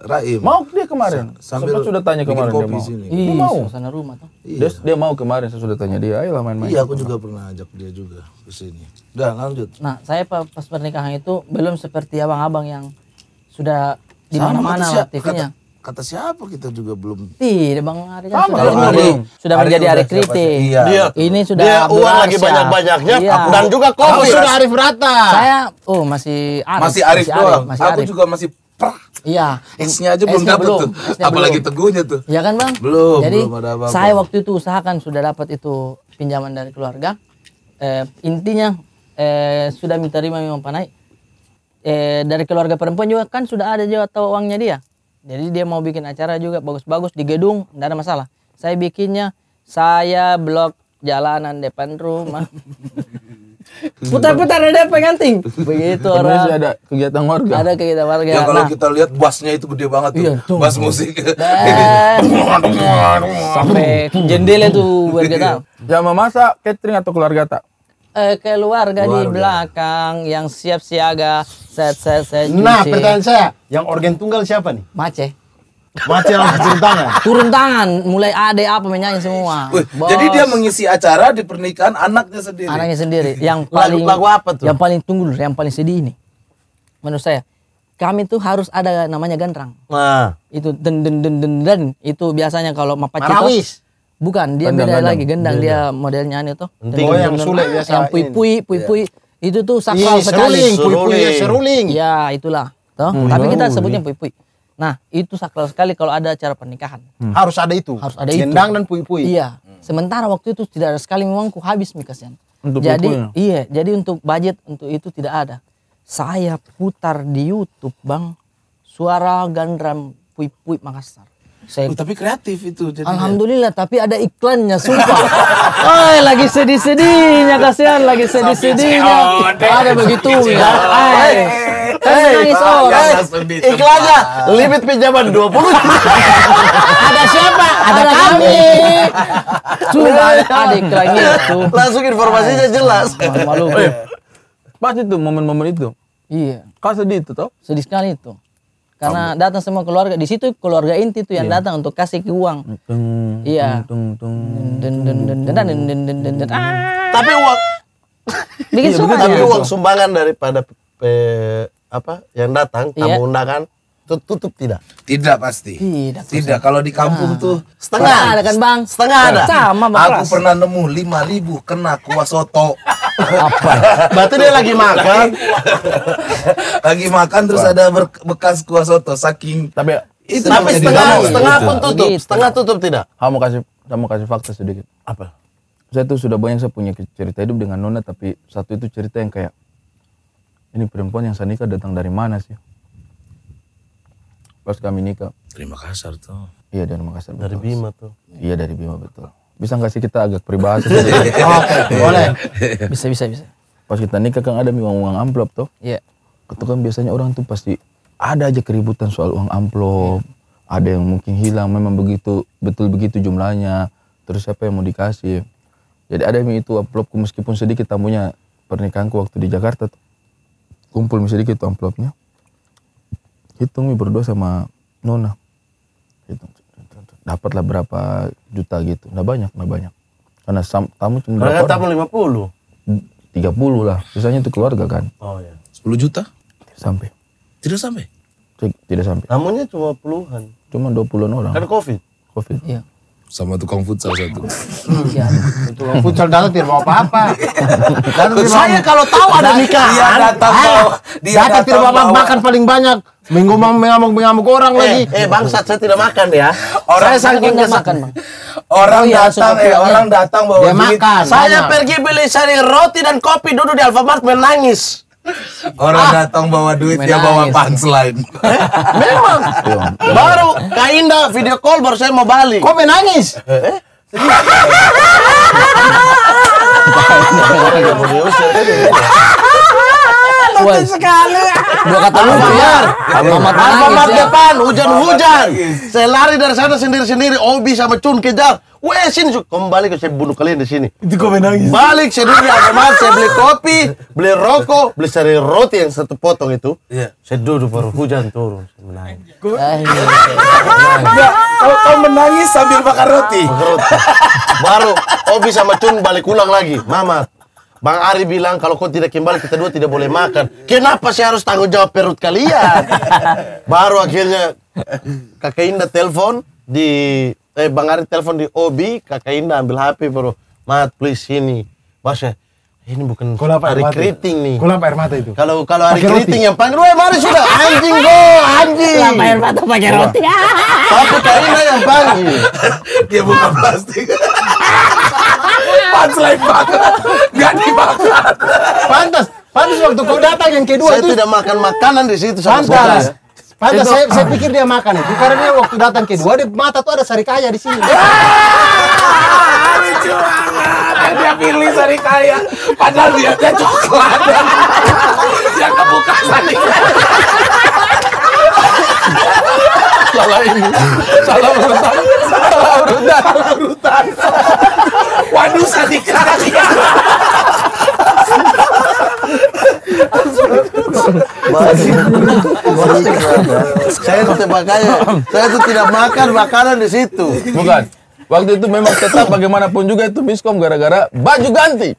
Raim. Mau dia kemarin. Sambil Sempat sudah tanya kemarin dia kopi mau. sini. Dia Ih, mau. suasana rumah tuh. Dia, dia mau kemarin, saya sudah tanya dia. Ayolah main-main. Iya, aku juga pernah ajak dia juga ke sini. Udah, lanjut. Nah, saya pa- pas pernikahan itu belum seperti abang-abang yang sudah di Sama, mana-mana kata lah TV-nya. Kata, kata siapa kita juga belum Tidak, Bang Ari kan Sama, sudah, Ari- sudah Ari menjadi siapa kritik. Iya. Dia Ini sudah dia uang lagi banyak-banyaknya Iya. dan juga covid. sudah Arif Rata. Saya oh masih Arif. masih Arif doang. Masih aku Arif. juga masih prak. Iya. X-nya aja belum dapat tuh. Apalagi belum. teguhnya tuh. Iya kan bang? Belum, Jadi belum ada apa-apa. saya waktu itu usahakan sudah dapat itu pinjaman dari keluarga. Eh, intinya eh, sudah minta terima memang panai. Eh, dari keluarga perempuan juga kan sudah ada juga tahu uangnya dia. Jadi dia mau bikin acara juga bagus-bagus di gedung, tidak ada masalah. Saya bikinnya saya blok jalanan depan rumah. Putar-putar ada pengantin. Begitu Permisi orang. ada kegiatan warga. Ada kita warga. Ya kalau Nah, kita lihat bassnya itu gede banget tuh. Iya, tuh. Bass musik. sampai jendela tuh bergetar. Yang memasak catering atau keluarga tak? Eh, keluarga, di belakang yang siap siaga set set set Nah, cuci. pertanyaan saya, yang organ tunggal siapa nih? Mace langsung turun tangan. turun tangan mulai ade apa menyanyi semua Wih, Bos. jadi dia mengisi acara di pernikahan anaknya sendiri. anaknya sendiri yang paling lagu apa tuh? yang paling tunggu dulu yang paling sedih ini menurut saya kami tuh harus ada namanya gandrang Nah, itu den den den den den itu biasanya kalau mapaci tuh- Marawis. Bukan dia Gendang, beda gendang. lagi gendang dia modelnya ini tuh Penting. Oh, yang sulit biasa yang ini. pui pui pui pui itu tuh Iya, sakral sekali seruling, pui-pui ya, seruling. ya itulah toh tapi kita sebutnya pui pui nah itu sakral sekali kalau ada acara pernikahan Harus ada itu. Harus ada itu. Gendang dan pui-pui. Iya. Sementara waktu itu tidak ada sekali memangku habis mikasnya. Untuk jadi iya, jadi untuk budget untuk itu tidak ada. Saya putar di YouTube, Bang. Suara gandram Pui-Pui Makassar. Saya Oh, tapi kreatif itu. Jadi Alhamdulillah, tapi ada iklannya, sumpah. Ay, lagi sedih-sedihnya, kasihan lagi sedih-sedihnya. Ada begitu ya. Ay, kan nangis orang. eh, iklannya limit pinjaman 20 Ada siapa? Ada kami. Cuma ada iklannya itu. langsung informasinya jelas. Malu. Pas itu momen-momen itu. Iya, Kau sedih itu toh? sedih sekali itu. Karena Kamu. datang semua keluarga di situ keluarga inti tuh yang yeah. datang untuk kasih uang. Iya. Tung, tung, Tapi uang bikin iya, sumbangan Tapi uang sumbangan daripada pe, apa yang datang tamu iya. undangan tutup tidak? Tidak pasti. Tidak. Tidak. Kalau di kampung nah. tuh setengah ada kan bang? Setengah ada. Sama bang. Aku pernah nemu lima ribu kena kuah soto. Apa? Berarti dia lagi makan. Lagi makan terus ada bekas kuah soto saking Tapi itu Tapi setengah setengah Gitu. pun tutup. Gitu. Setengah tutup tidak. kamu kasih kamu kasih fakta sedikit. Apa? Saya tuh sudah banyak saya punya cerita hidup dengan Nona tapi satu itu cerita yang kayak ini perempuan yang saya nikah datang dari mana sih? Pas kami nikah, Terima kasih tuh. iya dari Makassar. Dari betul. Bima tuh. Iya dari Bima betul. Bisa nggak sih kita agak peribahasa sedikit? Oke, boleh. Bisa bisa bisa. Pas kita nikah kan ada memang uang amplop tuh. Iya. Itu kan biasanya orang tuh pasti ada aja keributan soal uang amplop. Ada yang mungkin hilang, memang begitu betul begitu jumlahnya. Terus siapa yang mau dikasih? Jadi ada yang itu amplopku meskipun sedikit tamunya pernikahanku waktu di Jakarta tuh. Kumpul sedikit amplopnya. Hitung mi berdua sama Nona. Hitung. Dapatlah berapa juta gitu. Nggak banyak, nggak banyak. Karena sam- tamu cuma berapa tamu 50. 30 lah. Sisanya itu keluarga kan. Oh ya. 10 juta? Tidak sampai. Tidak sampai. Tidak sampai. Tamunya cuma puluhan. Cuma 20-an orang. Kan Covid. Covid. Iya. Sama tukang futsal satu. Iya. Itu futsal datang tidak bawa apa-apa. Saya kalau tahu ada nikahan, Dia datang bawa, dia Datang tidak bawa- makan paling banyak. Minggu mau mengamuk mengamuk orang lagi. eh, eh bangsat saya tidak makan ya. Orang saya saking Nggak makan, Bang. Orang Oh iya, datang, suka eh orang datang bawa Dia duit. makan. Saya banyak. pergi beli sari roti dan kopi duduk di Alfamart menangis. Orang datang bawa duit dia bawa Menangis. punchline. Memang. baru Kak Indah video call baru saya mau balik. Kok menangis? Wah, Dua kata lu Alfamart. Mamat Alfamart nangis ya. depan, hujan-hujan. Saya lari dari sana sendiri-sendiri. Obi sama Cun kejar. Weh sini, kembali ke saya bunuh kalian di sini. Itu kok menangis. Balik saya duduk di Alfamart, saya beli kopi, beli rokok, beli sari roti yang satu potong itu. Iya. Saya duduk baru hujan turun, saya menangis. Ah, iya. Kau, kau menangis sambil makan roti. Perut. Baru Obi sama Cun balik ulang lagi. Mama, Bang Ari bilang kalau kau tidak kembali kita dua tidak boleh makan. Kenapa saya harus tanggung jawab perut kalian? Baru akhirnya Kakak Indah telepon di eh Bang Ari telepon di Obi, Kakak Indah ambil HP baru, "Mat, please sini." Basya, ini bukan hari keriting nih. Kulap air mata itu. Kalau kalau hari keriting yang panggil, "Weh, mari sudah anjing go, anjing." Lampa air mata pakai roti. Tapi Kak Indah yang panggil. Dia buka plastik. punchline banget. Enggak dimakan. Pantas, pantas waktu kau datang yang kedua Saya itu tidak makan makanan di situ sama sekali. pantas. Pantas saya, saya pikir dia makan itu karena dia waktu datang kedua di mata tuh ada sari kaya di sini. Lucu banget. Dia pilih sari kaya. Padahal dia dia coklat. Dia kebuka sari kaya. Salah ini. Salah urutan. Salah urutan. Salah urutan. Waduh sari kaya. saya tuh makanya saya tuh tidak makan makanan di situ. Bukan. Waktu itu memang tetap bagaimanapun juga itu miskom gara-gara baju ganti.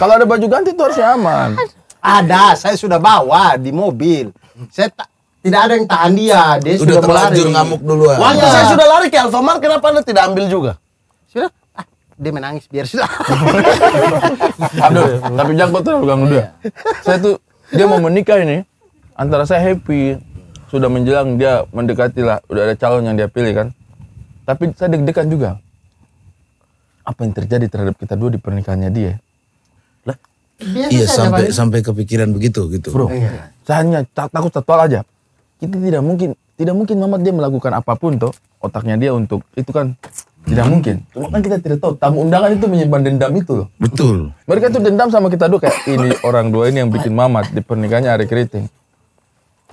Kalau ada baju ganti itu harusnya aman. Ada, saya sudah bawa di mobil. Saya tak tidak ada yang tahan dia, dia Udah sudah terlanjur melari. ngamuk duluan. Waktu saya sudah lari ke Alfamart, kenapa anda tidak ambil juga? Sudah, ah, dia menangis biar sudah. Aduh, tapi jangan kau terlalu ganggu dia. Saya tuh dia mau menikah ini antara saya happy sudah menjelang dia mendekati lah udah ada calon yang dia pilih kan. Tapi saya deg-degan juga. Apa yang terjadi terhadap kita dua di pernikahannya dia? Biasa Iya sampai sampai kepikiran begitu gitu. Bro, saya hanya tak- takut satu hal aja. Kita tidak mungkin, tidak mungkin Mamat dia melakukan apa pun toh otaknya dia untuk itu kan tidak mungkin. Cuma kan kita tidak tahu tamu undangan itu menyimpan dendam itu loh. Betul. Mereka tuh dendam sama kita dulu kayak ini orang dua ini yang bikin Mamat di pernikahannya hari keriting.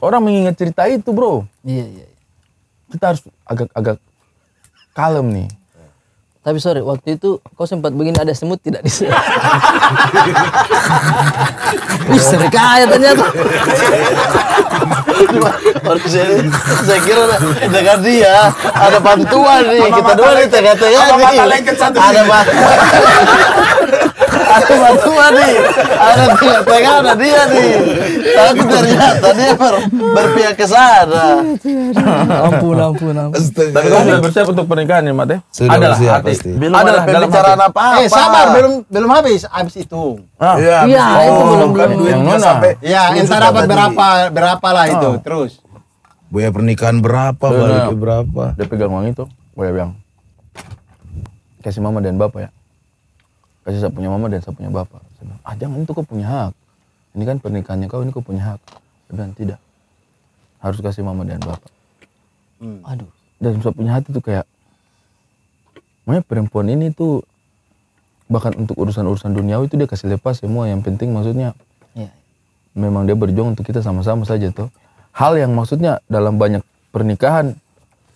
Orang mengingat cerita itu bro. Iya, iya. iya. Kita harus agak-agak kalem nih. Tapi sorry, waktu itu kau sempat begini ada semut tidak di sana? Wih, sering kaya ternyata. Baru saya, saya kira dengan dia ada bantuan nih. Kita dua nih tengah-tengah nih. Ada bantuan. ada bantuan nih. Ada tengah-tengah ada dia nih. Tapi ternyata dia ber, berpihak ke sana. Ampun, ampun, ampun. Tapi kau sudah bersiap untuk pernikahan nih Mat ya? Sudah Adalah bersiap, hati. pasti. Belum Adalah ada dalam pembicaraan hati. apa-apa. Eh, sabar, belum belum habis, habis itu. Ah, Iya, Iya, itu oh, belum- kan belum. duitnya Yang mana? sampai Ya, duit entar dapat tadi. berapa berapa lah itu, terus. Biaya pernikahan berapa, baliknya berapa? Dia pegang uang itu, gue bilang kasih mama dan bapak ya. Kasih saya punya mama dan saya punya bapak. Saya bilang, ah jangan itu kau punya hak. Ini kan pernikahannya kau, ini kau punya hak. Dia bilang tidak. Harus kasih mama dan bapak. Aduh. Dan saya punya hati tuh kayak, makanya perempuan ini tuh bahkan untuk urusan-urusan duniawi itu dia kasih lepas semua. Yang penting maksudnya Iya. memang dia berjuang untuk kita sama-sama saja tuh. Hal yang maksudnya dalam banyak pernikahan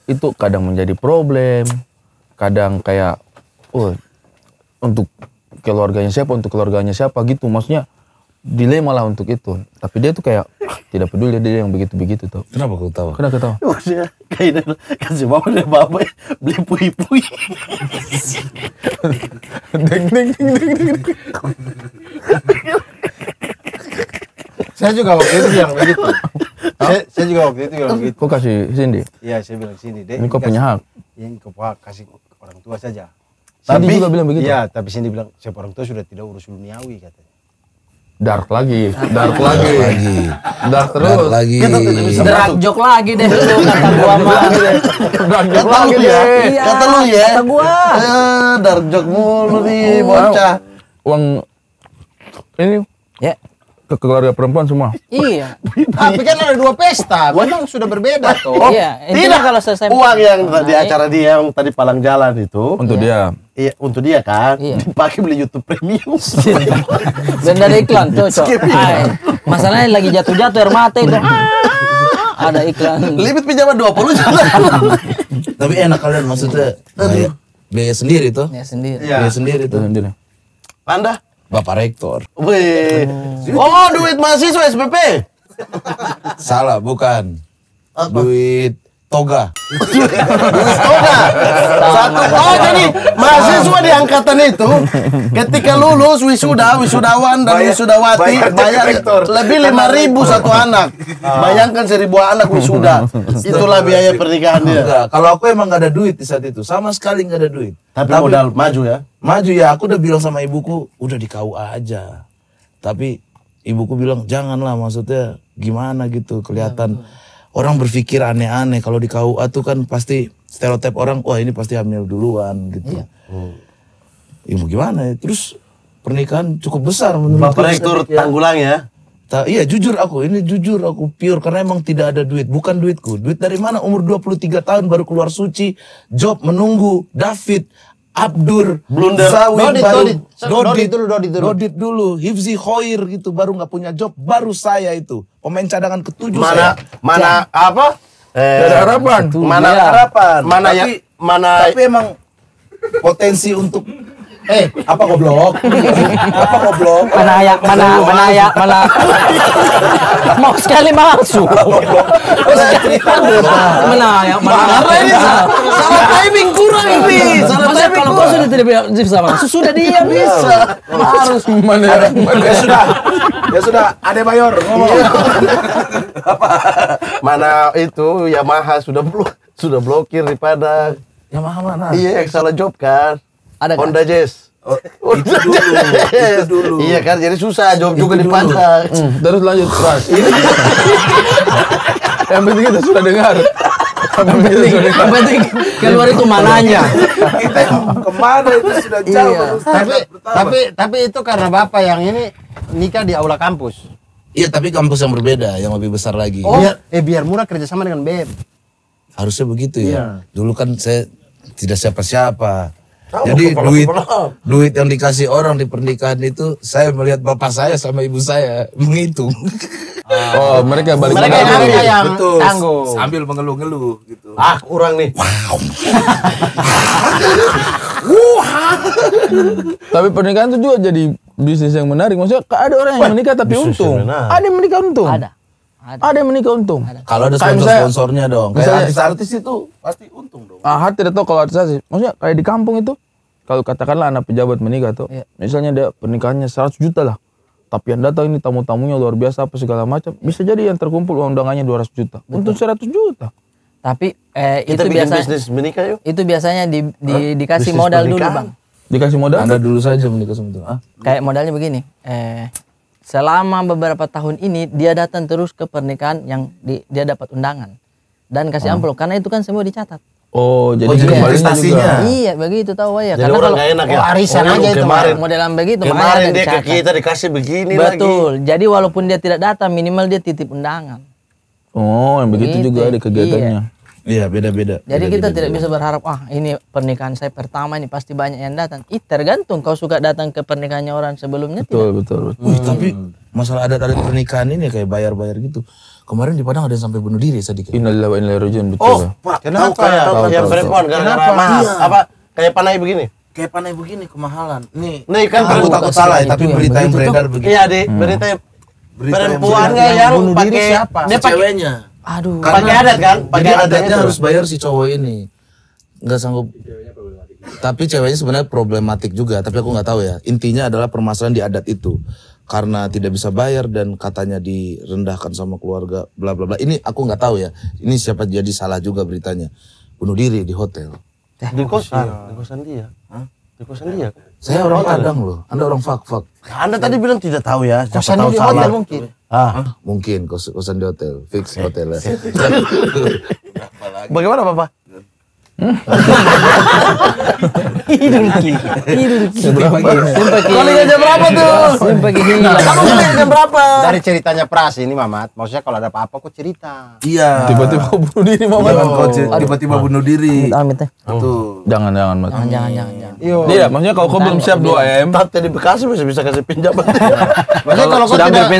itu kadang menjadi problem, kadang kayak oh untuk keluarganya siapa, untuk keluarganya siapa gitu. Maksudnya dilema lah untuk itu. Tapi dia tuh kayak "Ah, tidak peduli dia yang begitu-begitu tuh. Kenapa kau tahu? Kenapa ketawa? Maksudnya kayak ini, kasih mama dan bapak beli pui-pui. ding, ding, ding, ding, ding. Saya juga waktu itu bilang begitu. saya, saya juga waktu itu bilang begitu. Kok kasih Cindy? Iya, saya bilang sini, Dek. Ini kau punya hak. Ini kau hak, kasih orang tua saja. Cindy juga bilang begitu. Iya, tapi Cindy bilang, siapa orang tua sudah tidak urus duniawi katanya. Dark lagi, dark lagi, Lagi. dark terus. Dark lagi. Drag joke lagi deh lu kata gua mah. Dark Kata lagi ya, Iya, kata lu ya. kata gua. Eh, dark joke mulu nih bocah. Uang ini Ya. Ke keluarga perempuan semua. Iya. Tapi kan ada dua pesta, memang sudah berbeda tuh. Iya, intinya Tidak kalau selesai uang yang di naik, acara dia yang tadi palang jalan itu. Untuk dia. Iya, untuk dia kan, Iya. dipakai beli YouTube Premium. Dan dari iklan cocok. Ay, masalahnya lagi jatuh-jatuh air mata itu. Ah, Ada iklan. Limit pinjaman 20 juta. Tapi enak kalian maksudnya biaya, biaya sendiri tuh. Ya sendiri. Iya. Biaya sendiri tuh. Sendiri. Anda? Bapak rektor. Wih. Oh, duit mahasiswa SPP. Salah, bukan. Duit toga. Toga. Satu. Oh, jadi mahasiswa di angkatan itu ketika lulus wisuda, wisudawan dan wisudawati bayar lebih lima ribu satu anak. Bayangkan seribu anak wisuda. Itulah biaya pernikahan dia. Enggak, kalau aku emang gak ada duit di saat itu, sama sekali gak ada duit. Tapi modal maju ya. Maju ya, aku udah bilang sama ibuku, udah di KUA aja. Tapi ibuku bilang janganlah, maksudnya gimana gitu, kelihatan orang berpikir aneh-aneh. Kalau di KUA tuh kan pasti stereotip orang, wah ini pasti hamil duluan gitu. Ibu gimana ya? Terus pernikahan cukup besar menurutku. Bapak Rektor Tanggulang ya. Ta- iya jujur aku, ini jujur aku pure karena emang tidak ada duit, bukan duitku. Duit dari mana? Umur 23 tahun baru keluar suci, job menunggu, David, Abdur, Blunder. Zawin Dodit, baru Dodit. Dodit dulu, Dodit dulu. Dodit dulu, Hifzi Khoir gitu baru nggak punya job, baru saya itu pemain cadangan ketujuh Mana saya. mana apa? Eh, ada harapan. Mana dia. harapan? Mana Tapi- yang mana Tapi emang potensi untuk Eh, Apa goblok? Apa goblok? Mana ya, mana, mana ya, mana. Mau sekali masuk. Mana ya, mana. Salah, salah timing kurang ini. Salah timing kalau kau sudah tidak bisa masuk, sudah dia bisa. Harus mana mana Ya sudah. Ya sudah, ada mayor ngomong. Mana itu Yamaha sudah blok sudah blokir di Padang. Yamaha mana? Iya, yang salah job kan. Ada kan? Honda Jazz. Oh, itu dulu, itu dulu. Iya kan, jadi susah job juga di dulu. Padang. Hmm, terus lanjut Pras. Yang penting kita sudah dengar. Yang penting kita sudah dengar. Yang penting keluar itu mananya. Kita ke mana itu sudah jauh. Iya. baru stand tapi tapi tapi itu karena bapak yang ini nikah di aula kampus. Iya, tapi kampus yang berbeda, yang lebih besar lagi. Biar, eh biar murah kerjasama dengan BEM. Harusnya begitu Iya. ya. Dulu kan saya tidak siapa-siapa. Tahu, Jadi kepala- duit kepala. duit yang dikasih orang di pernikahan itu saya melihat bapak saya sama ibu saya menghitung. Oh, mereka balik Mereka lagi. yang- mereka yang Betul. tanggung. Sambil mengeluh-ngeluh gitu. Ah, kurang nih. Tapi pernikahan itu juga jadi bisnis yang menarik. Maksudnya ada orang yang menikah tapi bisnis untung. Ada yang menikah untung. Ada. Ada. Ada yang menikah untung. Kalau ada Kayak misalnya- sponsor-sponsornya dong. Kayak artis-artis itu pasti untung dong. Ah, hati tidak tahu kalau artis artis. Maksudnya kayak di kampung itu, kalau katakanlah anak pejabat menikah tuh, Iya. misalnya dia pernikahannya 100 juta lah. Tapi yang datang ini tamu-tamunya luar biasa apa segala macam, bisa jadi yang terkumpul uang undangannya 200 juta. Untung 100 juta. Tapi eh, Kita itu bikin biasa bisnis menikah yuk. itu biasanya di, di- dikasih Bisnis modal dulu, pernikahan. Bang. Dikasih modal? Anda dulu saja menikah. Ah, Kayak modalnya begini. Eh, selama beberapa tahun ini dia datang terus ke pernikahan yang di- dia dapat undangan dan kasih amplop karena itu kan semua dicatat. Oh, jadi Oh, jadi prestasinya. juga. Iya, begitu tahu ya. Jadi Karena orang kalau enak ya. Oh, arisan Oh, aja itu, kemarin. modelan begitu Kemarin dia ke dicatat. kita dikasih begini lagi. Betul. Jadi walaupun dia tidak datang minimal dia titip undangan. Oh, yang begitu Begitu. juga ada kegiatannya. Iya, beda-beda. Jadi Beda-beda. kita tidak bisa berharap ah ini pernikahan saya pertama ini pasti banyak yang datang. Ih tergantung kau suka datang ke pernikahannya orang sebelumnya tidak. Betul, betul, betul. Wih, tapi masalah adat-adat pernikahan ini kayak bayar-bayar gitu. Kemarin di Padang ada yang sampai bunuh diri sedikit. Innalillahi wa inna ilaihi rajiun betul. Oh, ya. Pak, Kenapa? tahu kayak Tahu, yang perempuan gara-gara Kenapa? mahal. Iya. Apa? Kayak panai begini. Kayak panai begini kemahalan. Nih, Nih kan aku berita- takut salah ya, tapi yang berita yang begitu beredar begini. Iya, di berita Berita yang perempuannya yang yang bunuh diri pakai siapa? Dia ceweknya. Aduh. pakai adat kan? Jadi Pakai adatnya adatnya itu. harus bayar si cowok ini. Nggak sanggup. Tapi ceweknya sebenarnya problematik juga, tapi aku nggak tahu ya. Intinya adalah permasalahan di adat itu. Karena tidak bisa bayar dan katanya direndahkan sama keluarga, bla bla bla. Ini aku nggak tahu ya. Ini siapa jadi salah juga beritanya. Bunuh diri di hotel. di kosan, di kosan dia. Di kosan dia. Saya orang Padang loh, Anda orang fak fak. Anda tadi bilang tidak tahu ya. Siapa Kosan tahu di salah. hotel mungkin. Ah, Mungkin kos kosan di hotel, fix hotel ya. bagaimana Bapak? Kau nikah jam berapa tuh? Sampai gini. Kamu jam berapa? Dari ceritanya Pras ini Mamat, maksudnya kalau ada apa-apa kok cerita. Iya. Tiba-tiba bunuh diri mama. Jangan kau cer- tiba-tiba bunuh diri. Amit ya. Tuh. Jangan, jangan, Mat. Jangan jangan jangan. Iya. Iya, maksudnya kalau kau belum siap 2 M, Tate di Bekasi masih bisa kasih pinjaman. Maksudnya kalau kau Sudah ambil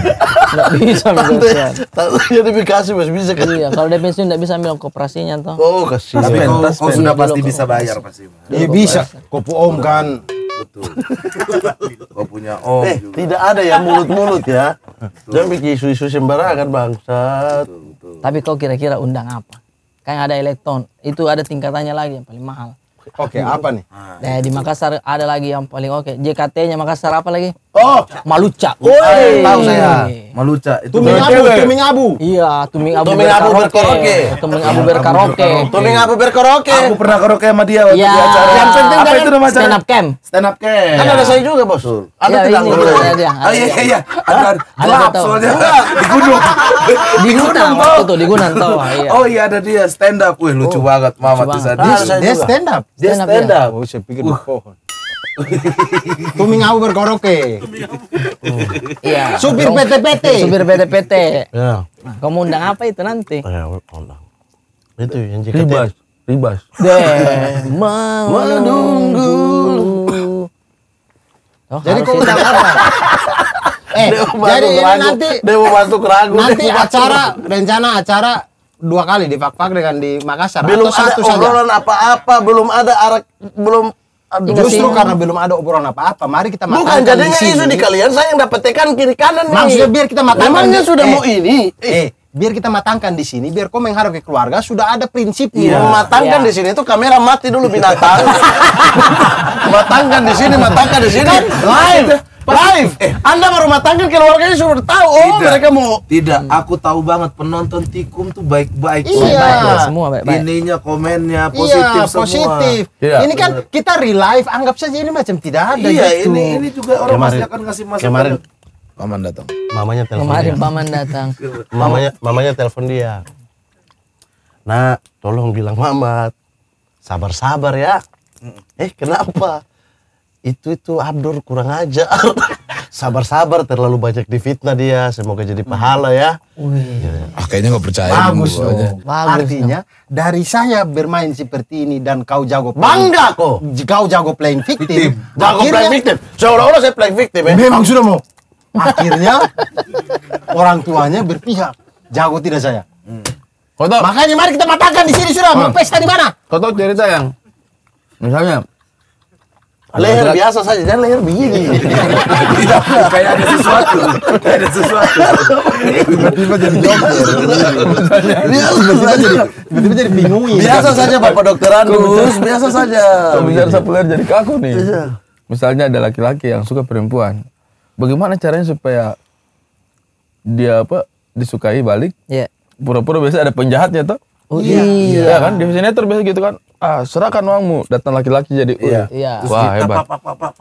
tidak pensiun. Nggak bisa ambil pensiun. Tante di Bekasi masih bisa kasih. Iya, kalau dia pensiun nggak bisa ambil kooperasinya toh. Oh, kasih. Tapi kau, kau sudah pasti bisa bayar pasti. Iya bisa. Kopu Om kan. Betul. Kau punya om Eh, juga. tidak ada ya mulut-mulut ya. Jangan bikin isu-isu sembarangan bangsat. Tapi kau kira-kira undang apa? Kan ada elektron, itu ada tingkatannya lagi yang paling mahal. Oke, apa nih? Eh, di Makassar ada lagi yang paling oke. JKT-nya Makassar apa lagi? Oh, Maluca. Woi, tahu saya. Maluca itu Tuming Abu, Tuming Abu. Iya, Tuming Abu Tuming Abu berkaraoke. Tuming Abu berkaraoke. Tuming apa berkaraoke? Aku pernah karaoke sama dia waktu Iya. di acara. Yang penting apa itu nama acara? stand up camp. Stand up camp. Kan ada saya juga, Bos. Ada Iya, tidak dia. Oh iya iya iya. Ada Ada tahu. soalnya. Di gunung. Di Gunung waktu itu, di Gunung. Iya. Oh iya ada dia stand up. Wih lucu banget Mama tuh banget. Ah, saya Dia stand up. Dia stand up. Oh, saya pikir di pohon. Tuming Abu berkaraoke. Iya. Supir PT-PT. Supir PT-PT. Ya. Kamu undang apa itu nanti? Ya, Allah. Itu yang JKT. ribas, ribas. Menunggu. Oh, Jadi itu. undang apa? Eh, jadi ini ragu. nanti Dia mau masuk ragu. nanti masuk acara rencana acara dua kali di Fak-Fak dengan di Makassar Belum atau ada satu saja? obrolan apa-apa, belum ada arak, belum Justru karena belum ada obrolan apa-apa, mari kita Bukan matangkan jadinya di isu di kalian, saya yang dapat tekan kiri kanan nih. Maksudnya biar kita matangkan. Memangnya sudah eh, mau ini? Eh, biar kita matangkan di sini, biar kau menghadap ke keluarga sudah ada prinsipnya. Iya. Mematangkan Iya. di sini itu kamera mati dulu binatang. matangkan di sini, matangkan di sini. Live, live. Eh, Anda baru matangkan keluarganya sudah tahu. Oh, Tidak. mereka mau. Tidak, aku tahu banget penonton Tikum tuh baik-baik. Iya. Baik-baik, semua baik-baik. Ininya komennya positif iya, semua. positif. Iya. Ini kan kita real life, anggap saja ini macam tidak ada Iya, gitu. ini ini juga orang Kemarin- pasti akan ngasih masukan. kemarin- Paman datang. Mamanya telepon Kemarin dia. paman datang. Mamanya, mamanya telepon dia. Nah, tolong bilang Mamat, sabar-sabar ya. Eh, kenapa? Itu itu Abdur kurang ajar. Sabar-sabar terlalu banyak difitnah dia. Semoga jadi pahala ya. Ah, kayaknya nggak percaya. Bagus gua aja. dong. Bagus Artinya dari saya bermain seperti ini dan kau jago Bangga kok. Kau jago playing victim. Jago Akhirnya- playing victim. Seolah-olah saya playing victim ya. Memang sudah mau. Akhirnya orang tuanya berpihak. Jago tidak saya. Kau tahu, Makanya mari kita matangkan di sini sudah. Mau pesta di mana? kau tahu cerita yang misalnya Leher biasa saja, jangan leher begini. Kayak ada sesuatu. Kayak ada sesuatu. Tiba-tiba jadi joker. Tiba-tiba jadi tiba-tiba jadi bingungin. biasa saja Bapak Dokter Andus, biasa saja. Kalau bicara sapuler jadi kaku nih. Iya. Misalnya ada laki-laki yang suka perempuan. Bagaimana caranya supaya dia apa disukai balik? Iya. Pura-pura biasa ada penjahatnya tuh. Oh Iya iya. kan di sinetron biasa gitu kan. Ah, serahkan uangmu. Datang laki-laki jadi Iya. Iya. Wah, hebat.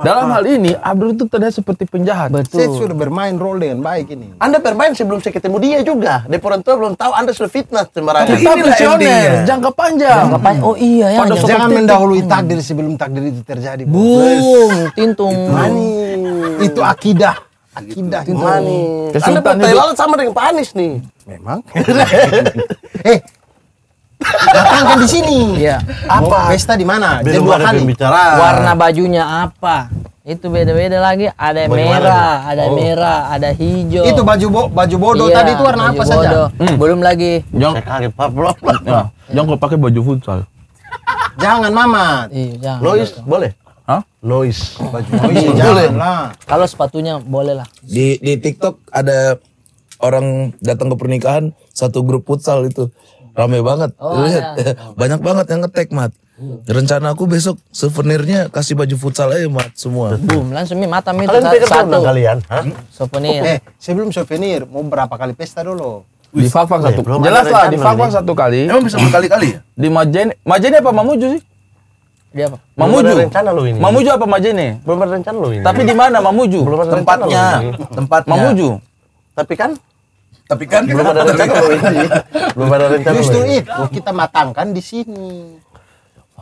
Dalam hal ini Abdul itu terlihat seperti penjahat. Saya Betul. sudah bermain role dengan baik ini. Anda bermain sebelum saya ketemu dia juga. Di orang tua belum tahu Anda sudah fitnah sembarangan. Kita Inilah visioner, jangka panjang. Ngapain? Oh iya ya. Pada jangan- mendahului takdir sebelum takdir itu terjadi. Boom, tintung. Itu akidah. Akidah. itu. Manis. Anda Kesultan partai hidup. lalat sama dengan Pak Anies nih. Memang. eh, datangkan di sini. Iya. Apa? Pesta di mana? Jam dua ada kali. pembicaraan. Warna bajunya apa? Itu beda-beda lagi. Ada yang merah, ada merah, ada hijau. Itu baju bo baju bodoh Iya, tadi itu warna baju apa saja? bodoh. Belum lagi. Jangan, Saya kaget Pak belum. ya, jangan pakai baju futsal. Jangan Mamat. Iya, jangan. Noise boleh? Hah? Noise. Baju bodoh jangan lah. Kalau sepatunya boleh lah. Di di TikTok ada orang datang ke pernikahan satu grup futsal itu rame banget. Oh, Lihat, banyak banget yang ngetek mat. Rencana aku besok souvenirnya kasih baju futsal aja mat semua. Boom, langsung mata itu Kalian pikir satu. kalian? Hah? Souvenir. Eh, sebelum souvenir, mau berapa kali pesta dulu? Di Fakfak satu. belum ada Jelas lah di Fakfak ini. satu kali. Emang bisa berkali-kali ya? Di Majene, Majene apa Mamuju sih? Dia apa? Belum Mamuju. ada rencana lo ini. Mamuju apa Majene? Belum rencana lo ini. Tapi di mana Mamuju? belum Tempatnya, tempatnya. Mamuju. Tapi kan Tapi kan belum ada rencana lo ini. Belum ada rencana Justru ini. itu kita matangkan di sini.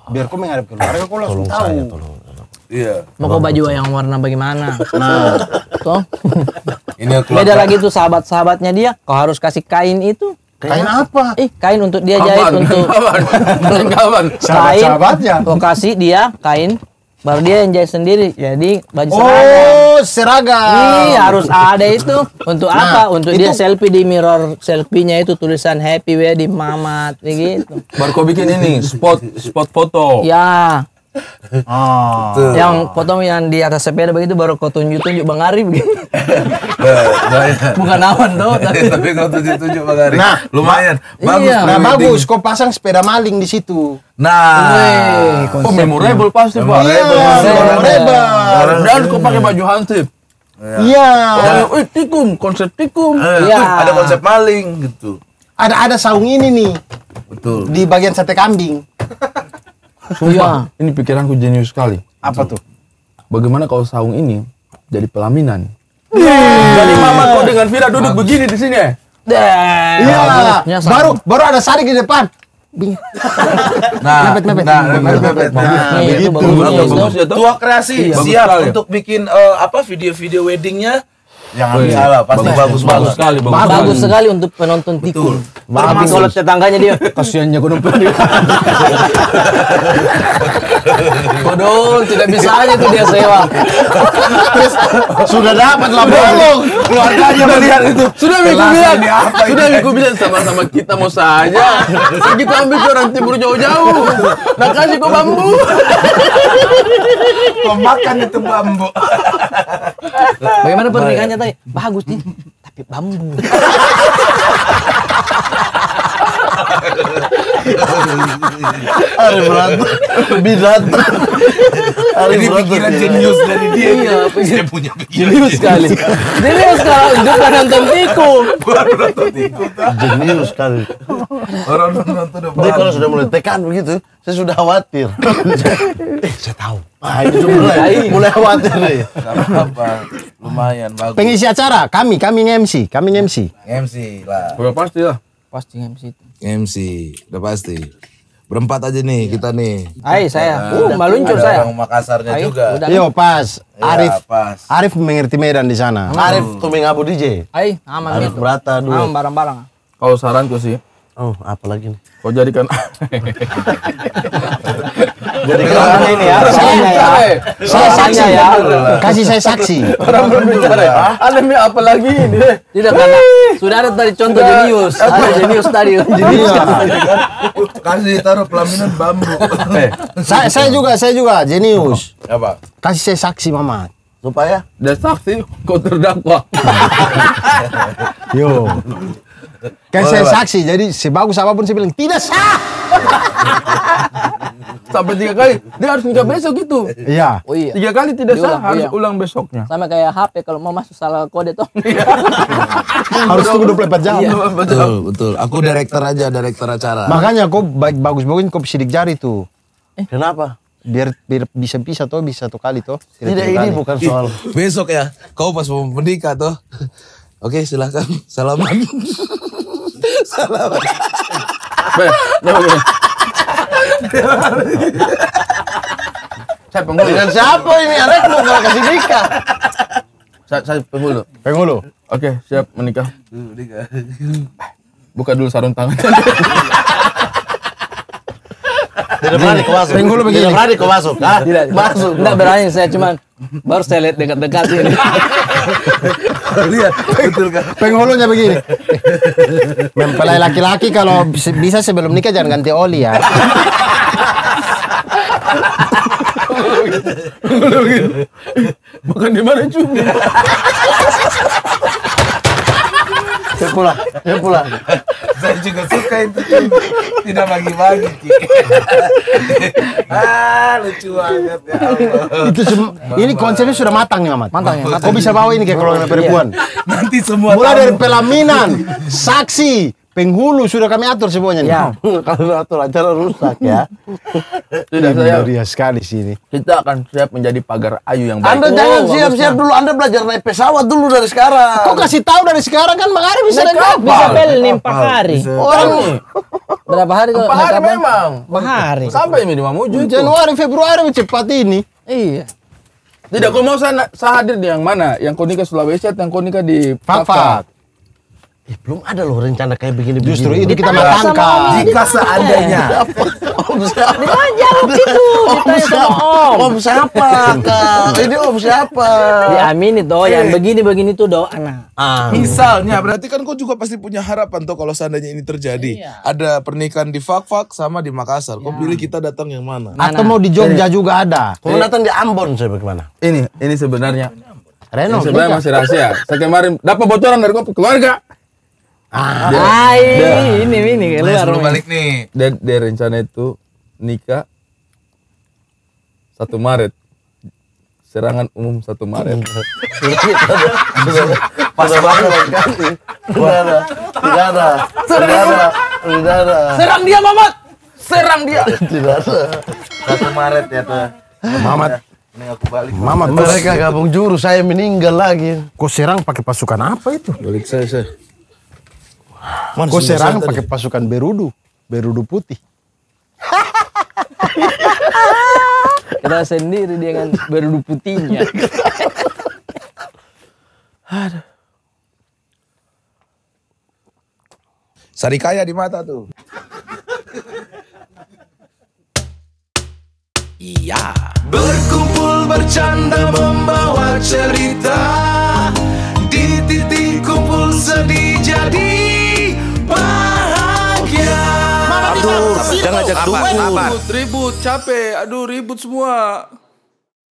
Biar kau menghadap keluarga, kau langsung Tolong tahu. saya, tolong. Iya. Mau kau baju yang warna bagaimana? Nah, tuh. Ini yang keluar. Beda lagi tuh sahabat-sahabatnya dia. Kau harus kasih kain itu. Kain apa? Eh, kain untuk dia jahit untuk Kawan. Kawan. kain. Sahabat-sahabatnya. Kau kasih dia kain, baru dia yang jahit sendiri. Jadi baju seragam. Oh, seragam. Iya harus ada itu untuk Nah, apa? Untuk itu- dia selfie di mirror selfie-nya itu tulisan happy wedding Mamat begitu. Baru kau bikin ini spot spot foto. Ya, Ah. yang foto yang di atas sepeda begitu baru kau tunjuk-tunjuk Bang Ari begitu. Bukan awan tuh, tapi Tapi kalau tujuh-tujuh Bang Ari. Nah, lumayan. Bagus. iya. Nah, bagus. Kau pasang sepeda maling di situ. Nah. Oh memorable pasti pak. Memorable. Iya, memorable. Dan kau pakai baju hansip. Iya. Oh, tikum, konsep tikum. Iya. Ada konsep maling gitu. Ada ada saung ini nih Betul. di bagian sate kambing. Sumpah, ini pikiranku jenius sekali. Apa tuh? Bagaimana kalau saung ini jadi pelaminan? Jadi mama kau dengan Vira duduk begini di sini. ya? Iya. sama. Baru baru ada sari di depan. Nah, Mepet, mepet. nah, Mepet, mepet, mepet. mepet. Nah, Nah, itu begitu. bagusnya Bagus, itu. bagus ya toh? Tua kreasi Iya, bagus siap sekali. untuk bikin eh, apa video-video weddingnya. Jangan Wih, salah, pasti bagus, bagus banget. sekali, bagus, Bagus sekali. sekali untuk penonton. Tapi Termasuk- kalau tetangganya dia kasihannya gue nonton dia. Kodol, tidak bisa aja tuh dia sewa. Sudah dapat lah bolong. Keluarganya melihat itu. Sudah Miku bilang, sudah Miku bilang sama-sama kita mau saja. Kita ambil ke orang timur jauh-jauh. Nah kasih kok bambu. Pemakan itu bambu. Bagaimana pernikahannya tadi? Bagus nih, tapi bambu. Hari berantem. Binatang. Hari Ini berantem. pikiran jenius dari dia. Iya, Saya punya pikiran. Jenius sekali. Jenius sekarang hidup dan nonton tikung. Baru nonton ikut. Jenius sekali. Orang nonton udah Dia kalau sudah mulai tekan begitu, saya sudah khawatir. eh, saya tahu. Ah, itu sudah mulai, mulai khawatir nih. Apa-apa. Lumayan bagus. Pengisi acara, kami, kami nge-MC, kami nge-MC. MC lah. Udah pasti lah. Pasti MC itu. MC, udah pasti. Berempat aja nih kita nih. Hai saya. Uh, maluncur Ada saya. Orang Makassarnya Ayo, juga. udah. Yo pas, Iya, Arif, pas. Arif mengerti Medan di sana. Arif Tuming Abu DJ. Hai, aman Arif gitu. Berata dua. Aman barang-barang. Kalau saranku sih, Oh, apa lagi nih? kau jadikan Jadi Jangan ini ya. Saya ya. Saya saksi ya. Kasih saya saksi. orang berbicara. ya. Ada mi apa lagi ini? Tidak karena sudah ada tadi contoh jenius. Ada jenius tadi. Jenius. Kasih taruh pelaminan bambu. Eh, saya, saya juga, saya juga, jenius. Apa? Kasih saya saksi, Mama. supaya dan saksi kau terdakwa. Yo. Kasih saya saksi, jadi sebagus apa pun saya bilang tidak sah. Sampai tiga kali. Dia harus nikah besok itu. Iya. Oh iya. Tiga kali tidak Diulang, sah, harus iya. ulang besoknya. Sama kayak HP kalau mau masuk salah kode tuh. Harus tunggu 24 jam. Betul, betul. Aku direktur aja, direktur acara. Makanya kau baik bagus bagus kau sidik jari tuh. kenapa? Biar, biar bisa bisa tuh bisa satu kali tuh. Tidak tiga ini bukan soal Besok ya, kau pas mau menikah tuh. Oke, silahkan. Salaman. Salaman. Saya penghulu. dengan siapa ini anak mau nggak kasih nikah? Saya, saya penghulu. Penghulu. Oke, siap menikah. Buka dulu sarung tangan. Tidak berani kau masuk. Penghulu begini. Tidak berani kau masuk. Ah, Tidak. masuk. Enggak berani saya cuman baru saya lihat dekat-dekat ini. Lihat, betul kan? Penghulunya begini. Mempelai laki-laki kalau bisa, bisa sebelum nikah jangan ganti oli ya. Bukan di mana cumi. Pulang. Saya pulang. Saya juga suka itu. Tidak bagi-bagi, ah, lucu banget ya Allah. Itu ini konsepnya sudah matang nih Mamat. Matang ya, matang. Kau bisa bawa ini kayak kalau perempuan. Nanti semua Mulai dari pelaminan, saksi, penghulu sudah kami atur semuanya nih. Ya. Kalau atur acara rusak ya. Tidak, saya Gloria sekali sini. kita akan siap menjadi pagar ayu yang baik. Anda Oh, jangan siap-siap dulu. Anda belajar naik pesawat dulu dari sekarang. Kau kasih tahu dari sekarang kan Bang Ari bisa naik kapal. Bisa pel nih empat hari. Orang Berapa hari kalau empat hari naik kapal? memang. Empat hari. Sampai ini di Mamuju itu. Januari, Februari cepat ini. Iya. Tidak, kau mau saya, saya hadir di yang mana? Yang kau nikah Sulawesi atau yang kau nikah di Fakfak. Eh, belum ada loh rencana kayak begini. Justru itu kita. Om. Jika seandainya Om siapa? Jawab itu. Ditanya sama Om. Om siapa kak? Ini om siapa? Diamini toh yang begini-begini tuh doa anak. Ah, Misalnya, berarti kan kau juga pasti punya harapan tuh kalau seandainya ini terjadi. Ada pernikahan di Fakfak sama di Makassar. Kau pilih kita datang yang mana? Atau mau di Jogja juga ada. Kamu datang di Ambon saya bagaimana? Ini, ini sebenarnya. Reno, Ini sebenarnya masih rahasia. Saya kemarin dapat bocoran dari kau keluarga. Hai, ini ini keluar. sebelum balik nih. Dan dia rencana itu nikah 1 Maret. Serangan umum 1 Maret. Pas banget kan? Tidak ada, Serang dia, Mamat! Serang dia! tidak ada. Satu Maret ya tuh. Mamat, Ini aku balik. Mamat Mereka gabung juru, saya meninggal lagi. Kau serang pakai pasukan apa itu? Balik saya, saya. Man, Kau serang pakai pasukan berudu, berudu putih. Kita sendiri dengan berudu putihnya. Sarikaya di mata tuh. Iya. Berkumpul bercanda membawa cerita di titik kumpul sedih jadi bahagia. Aduh, jangan ajak sabar. Ribut, ribut, capek. Aduh, ribut semua.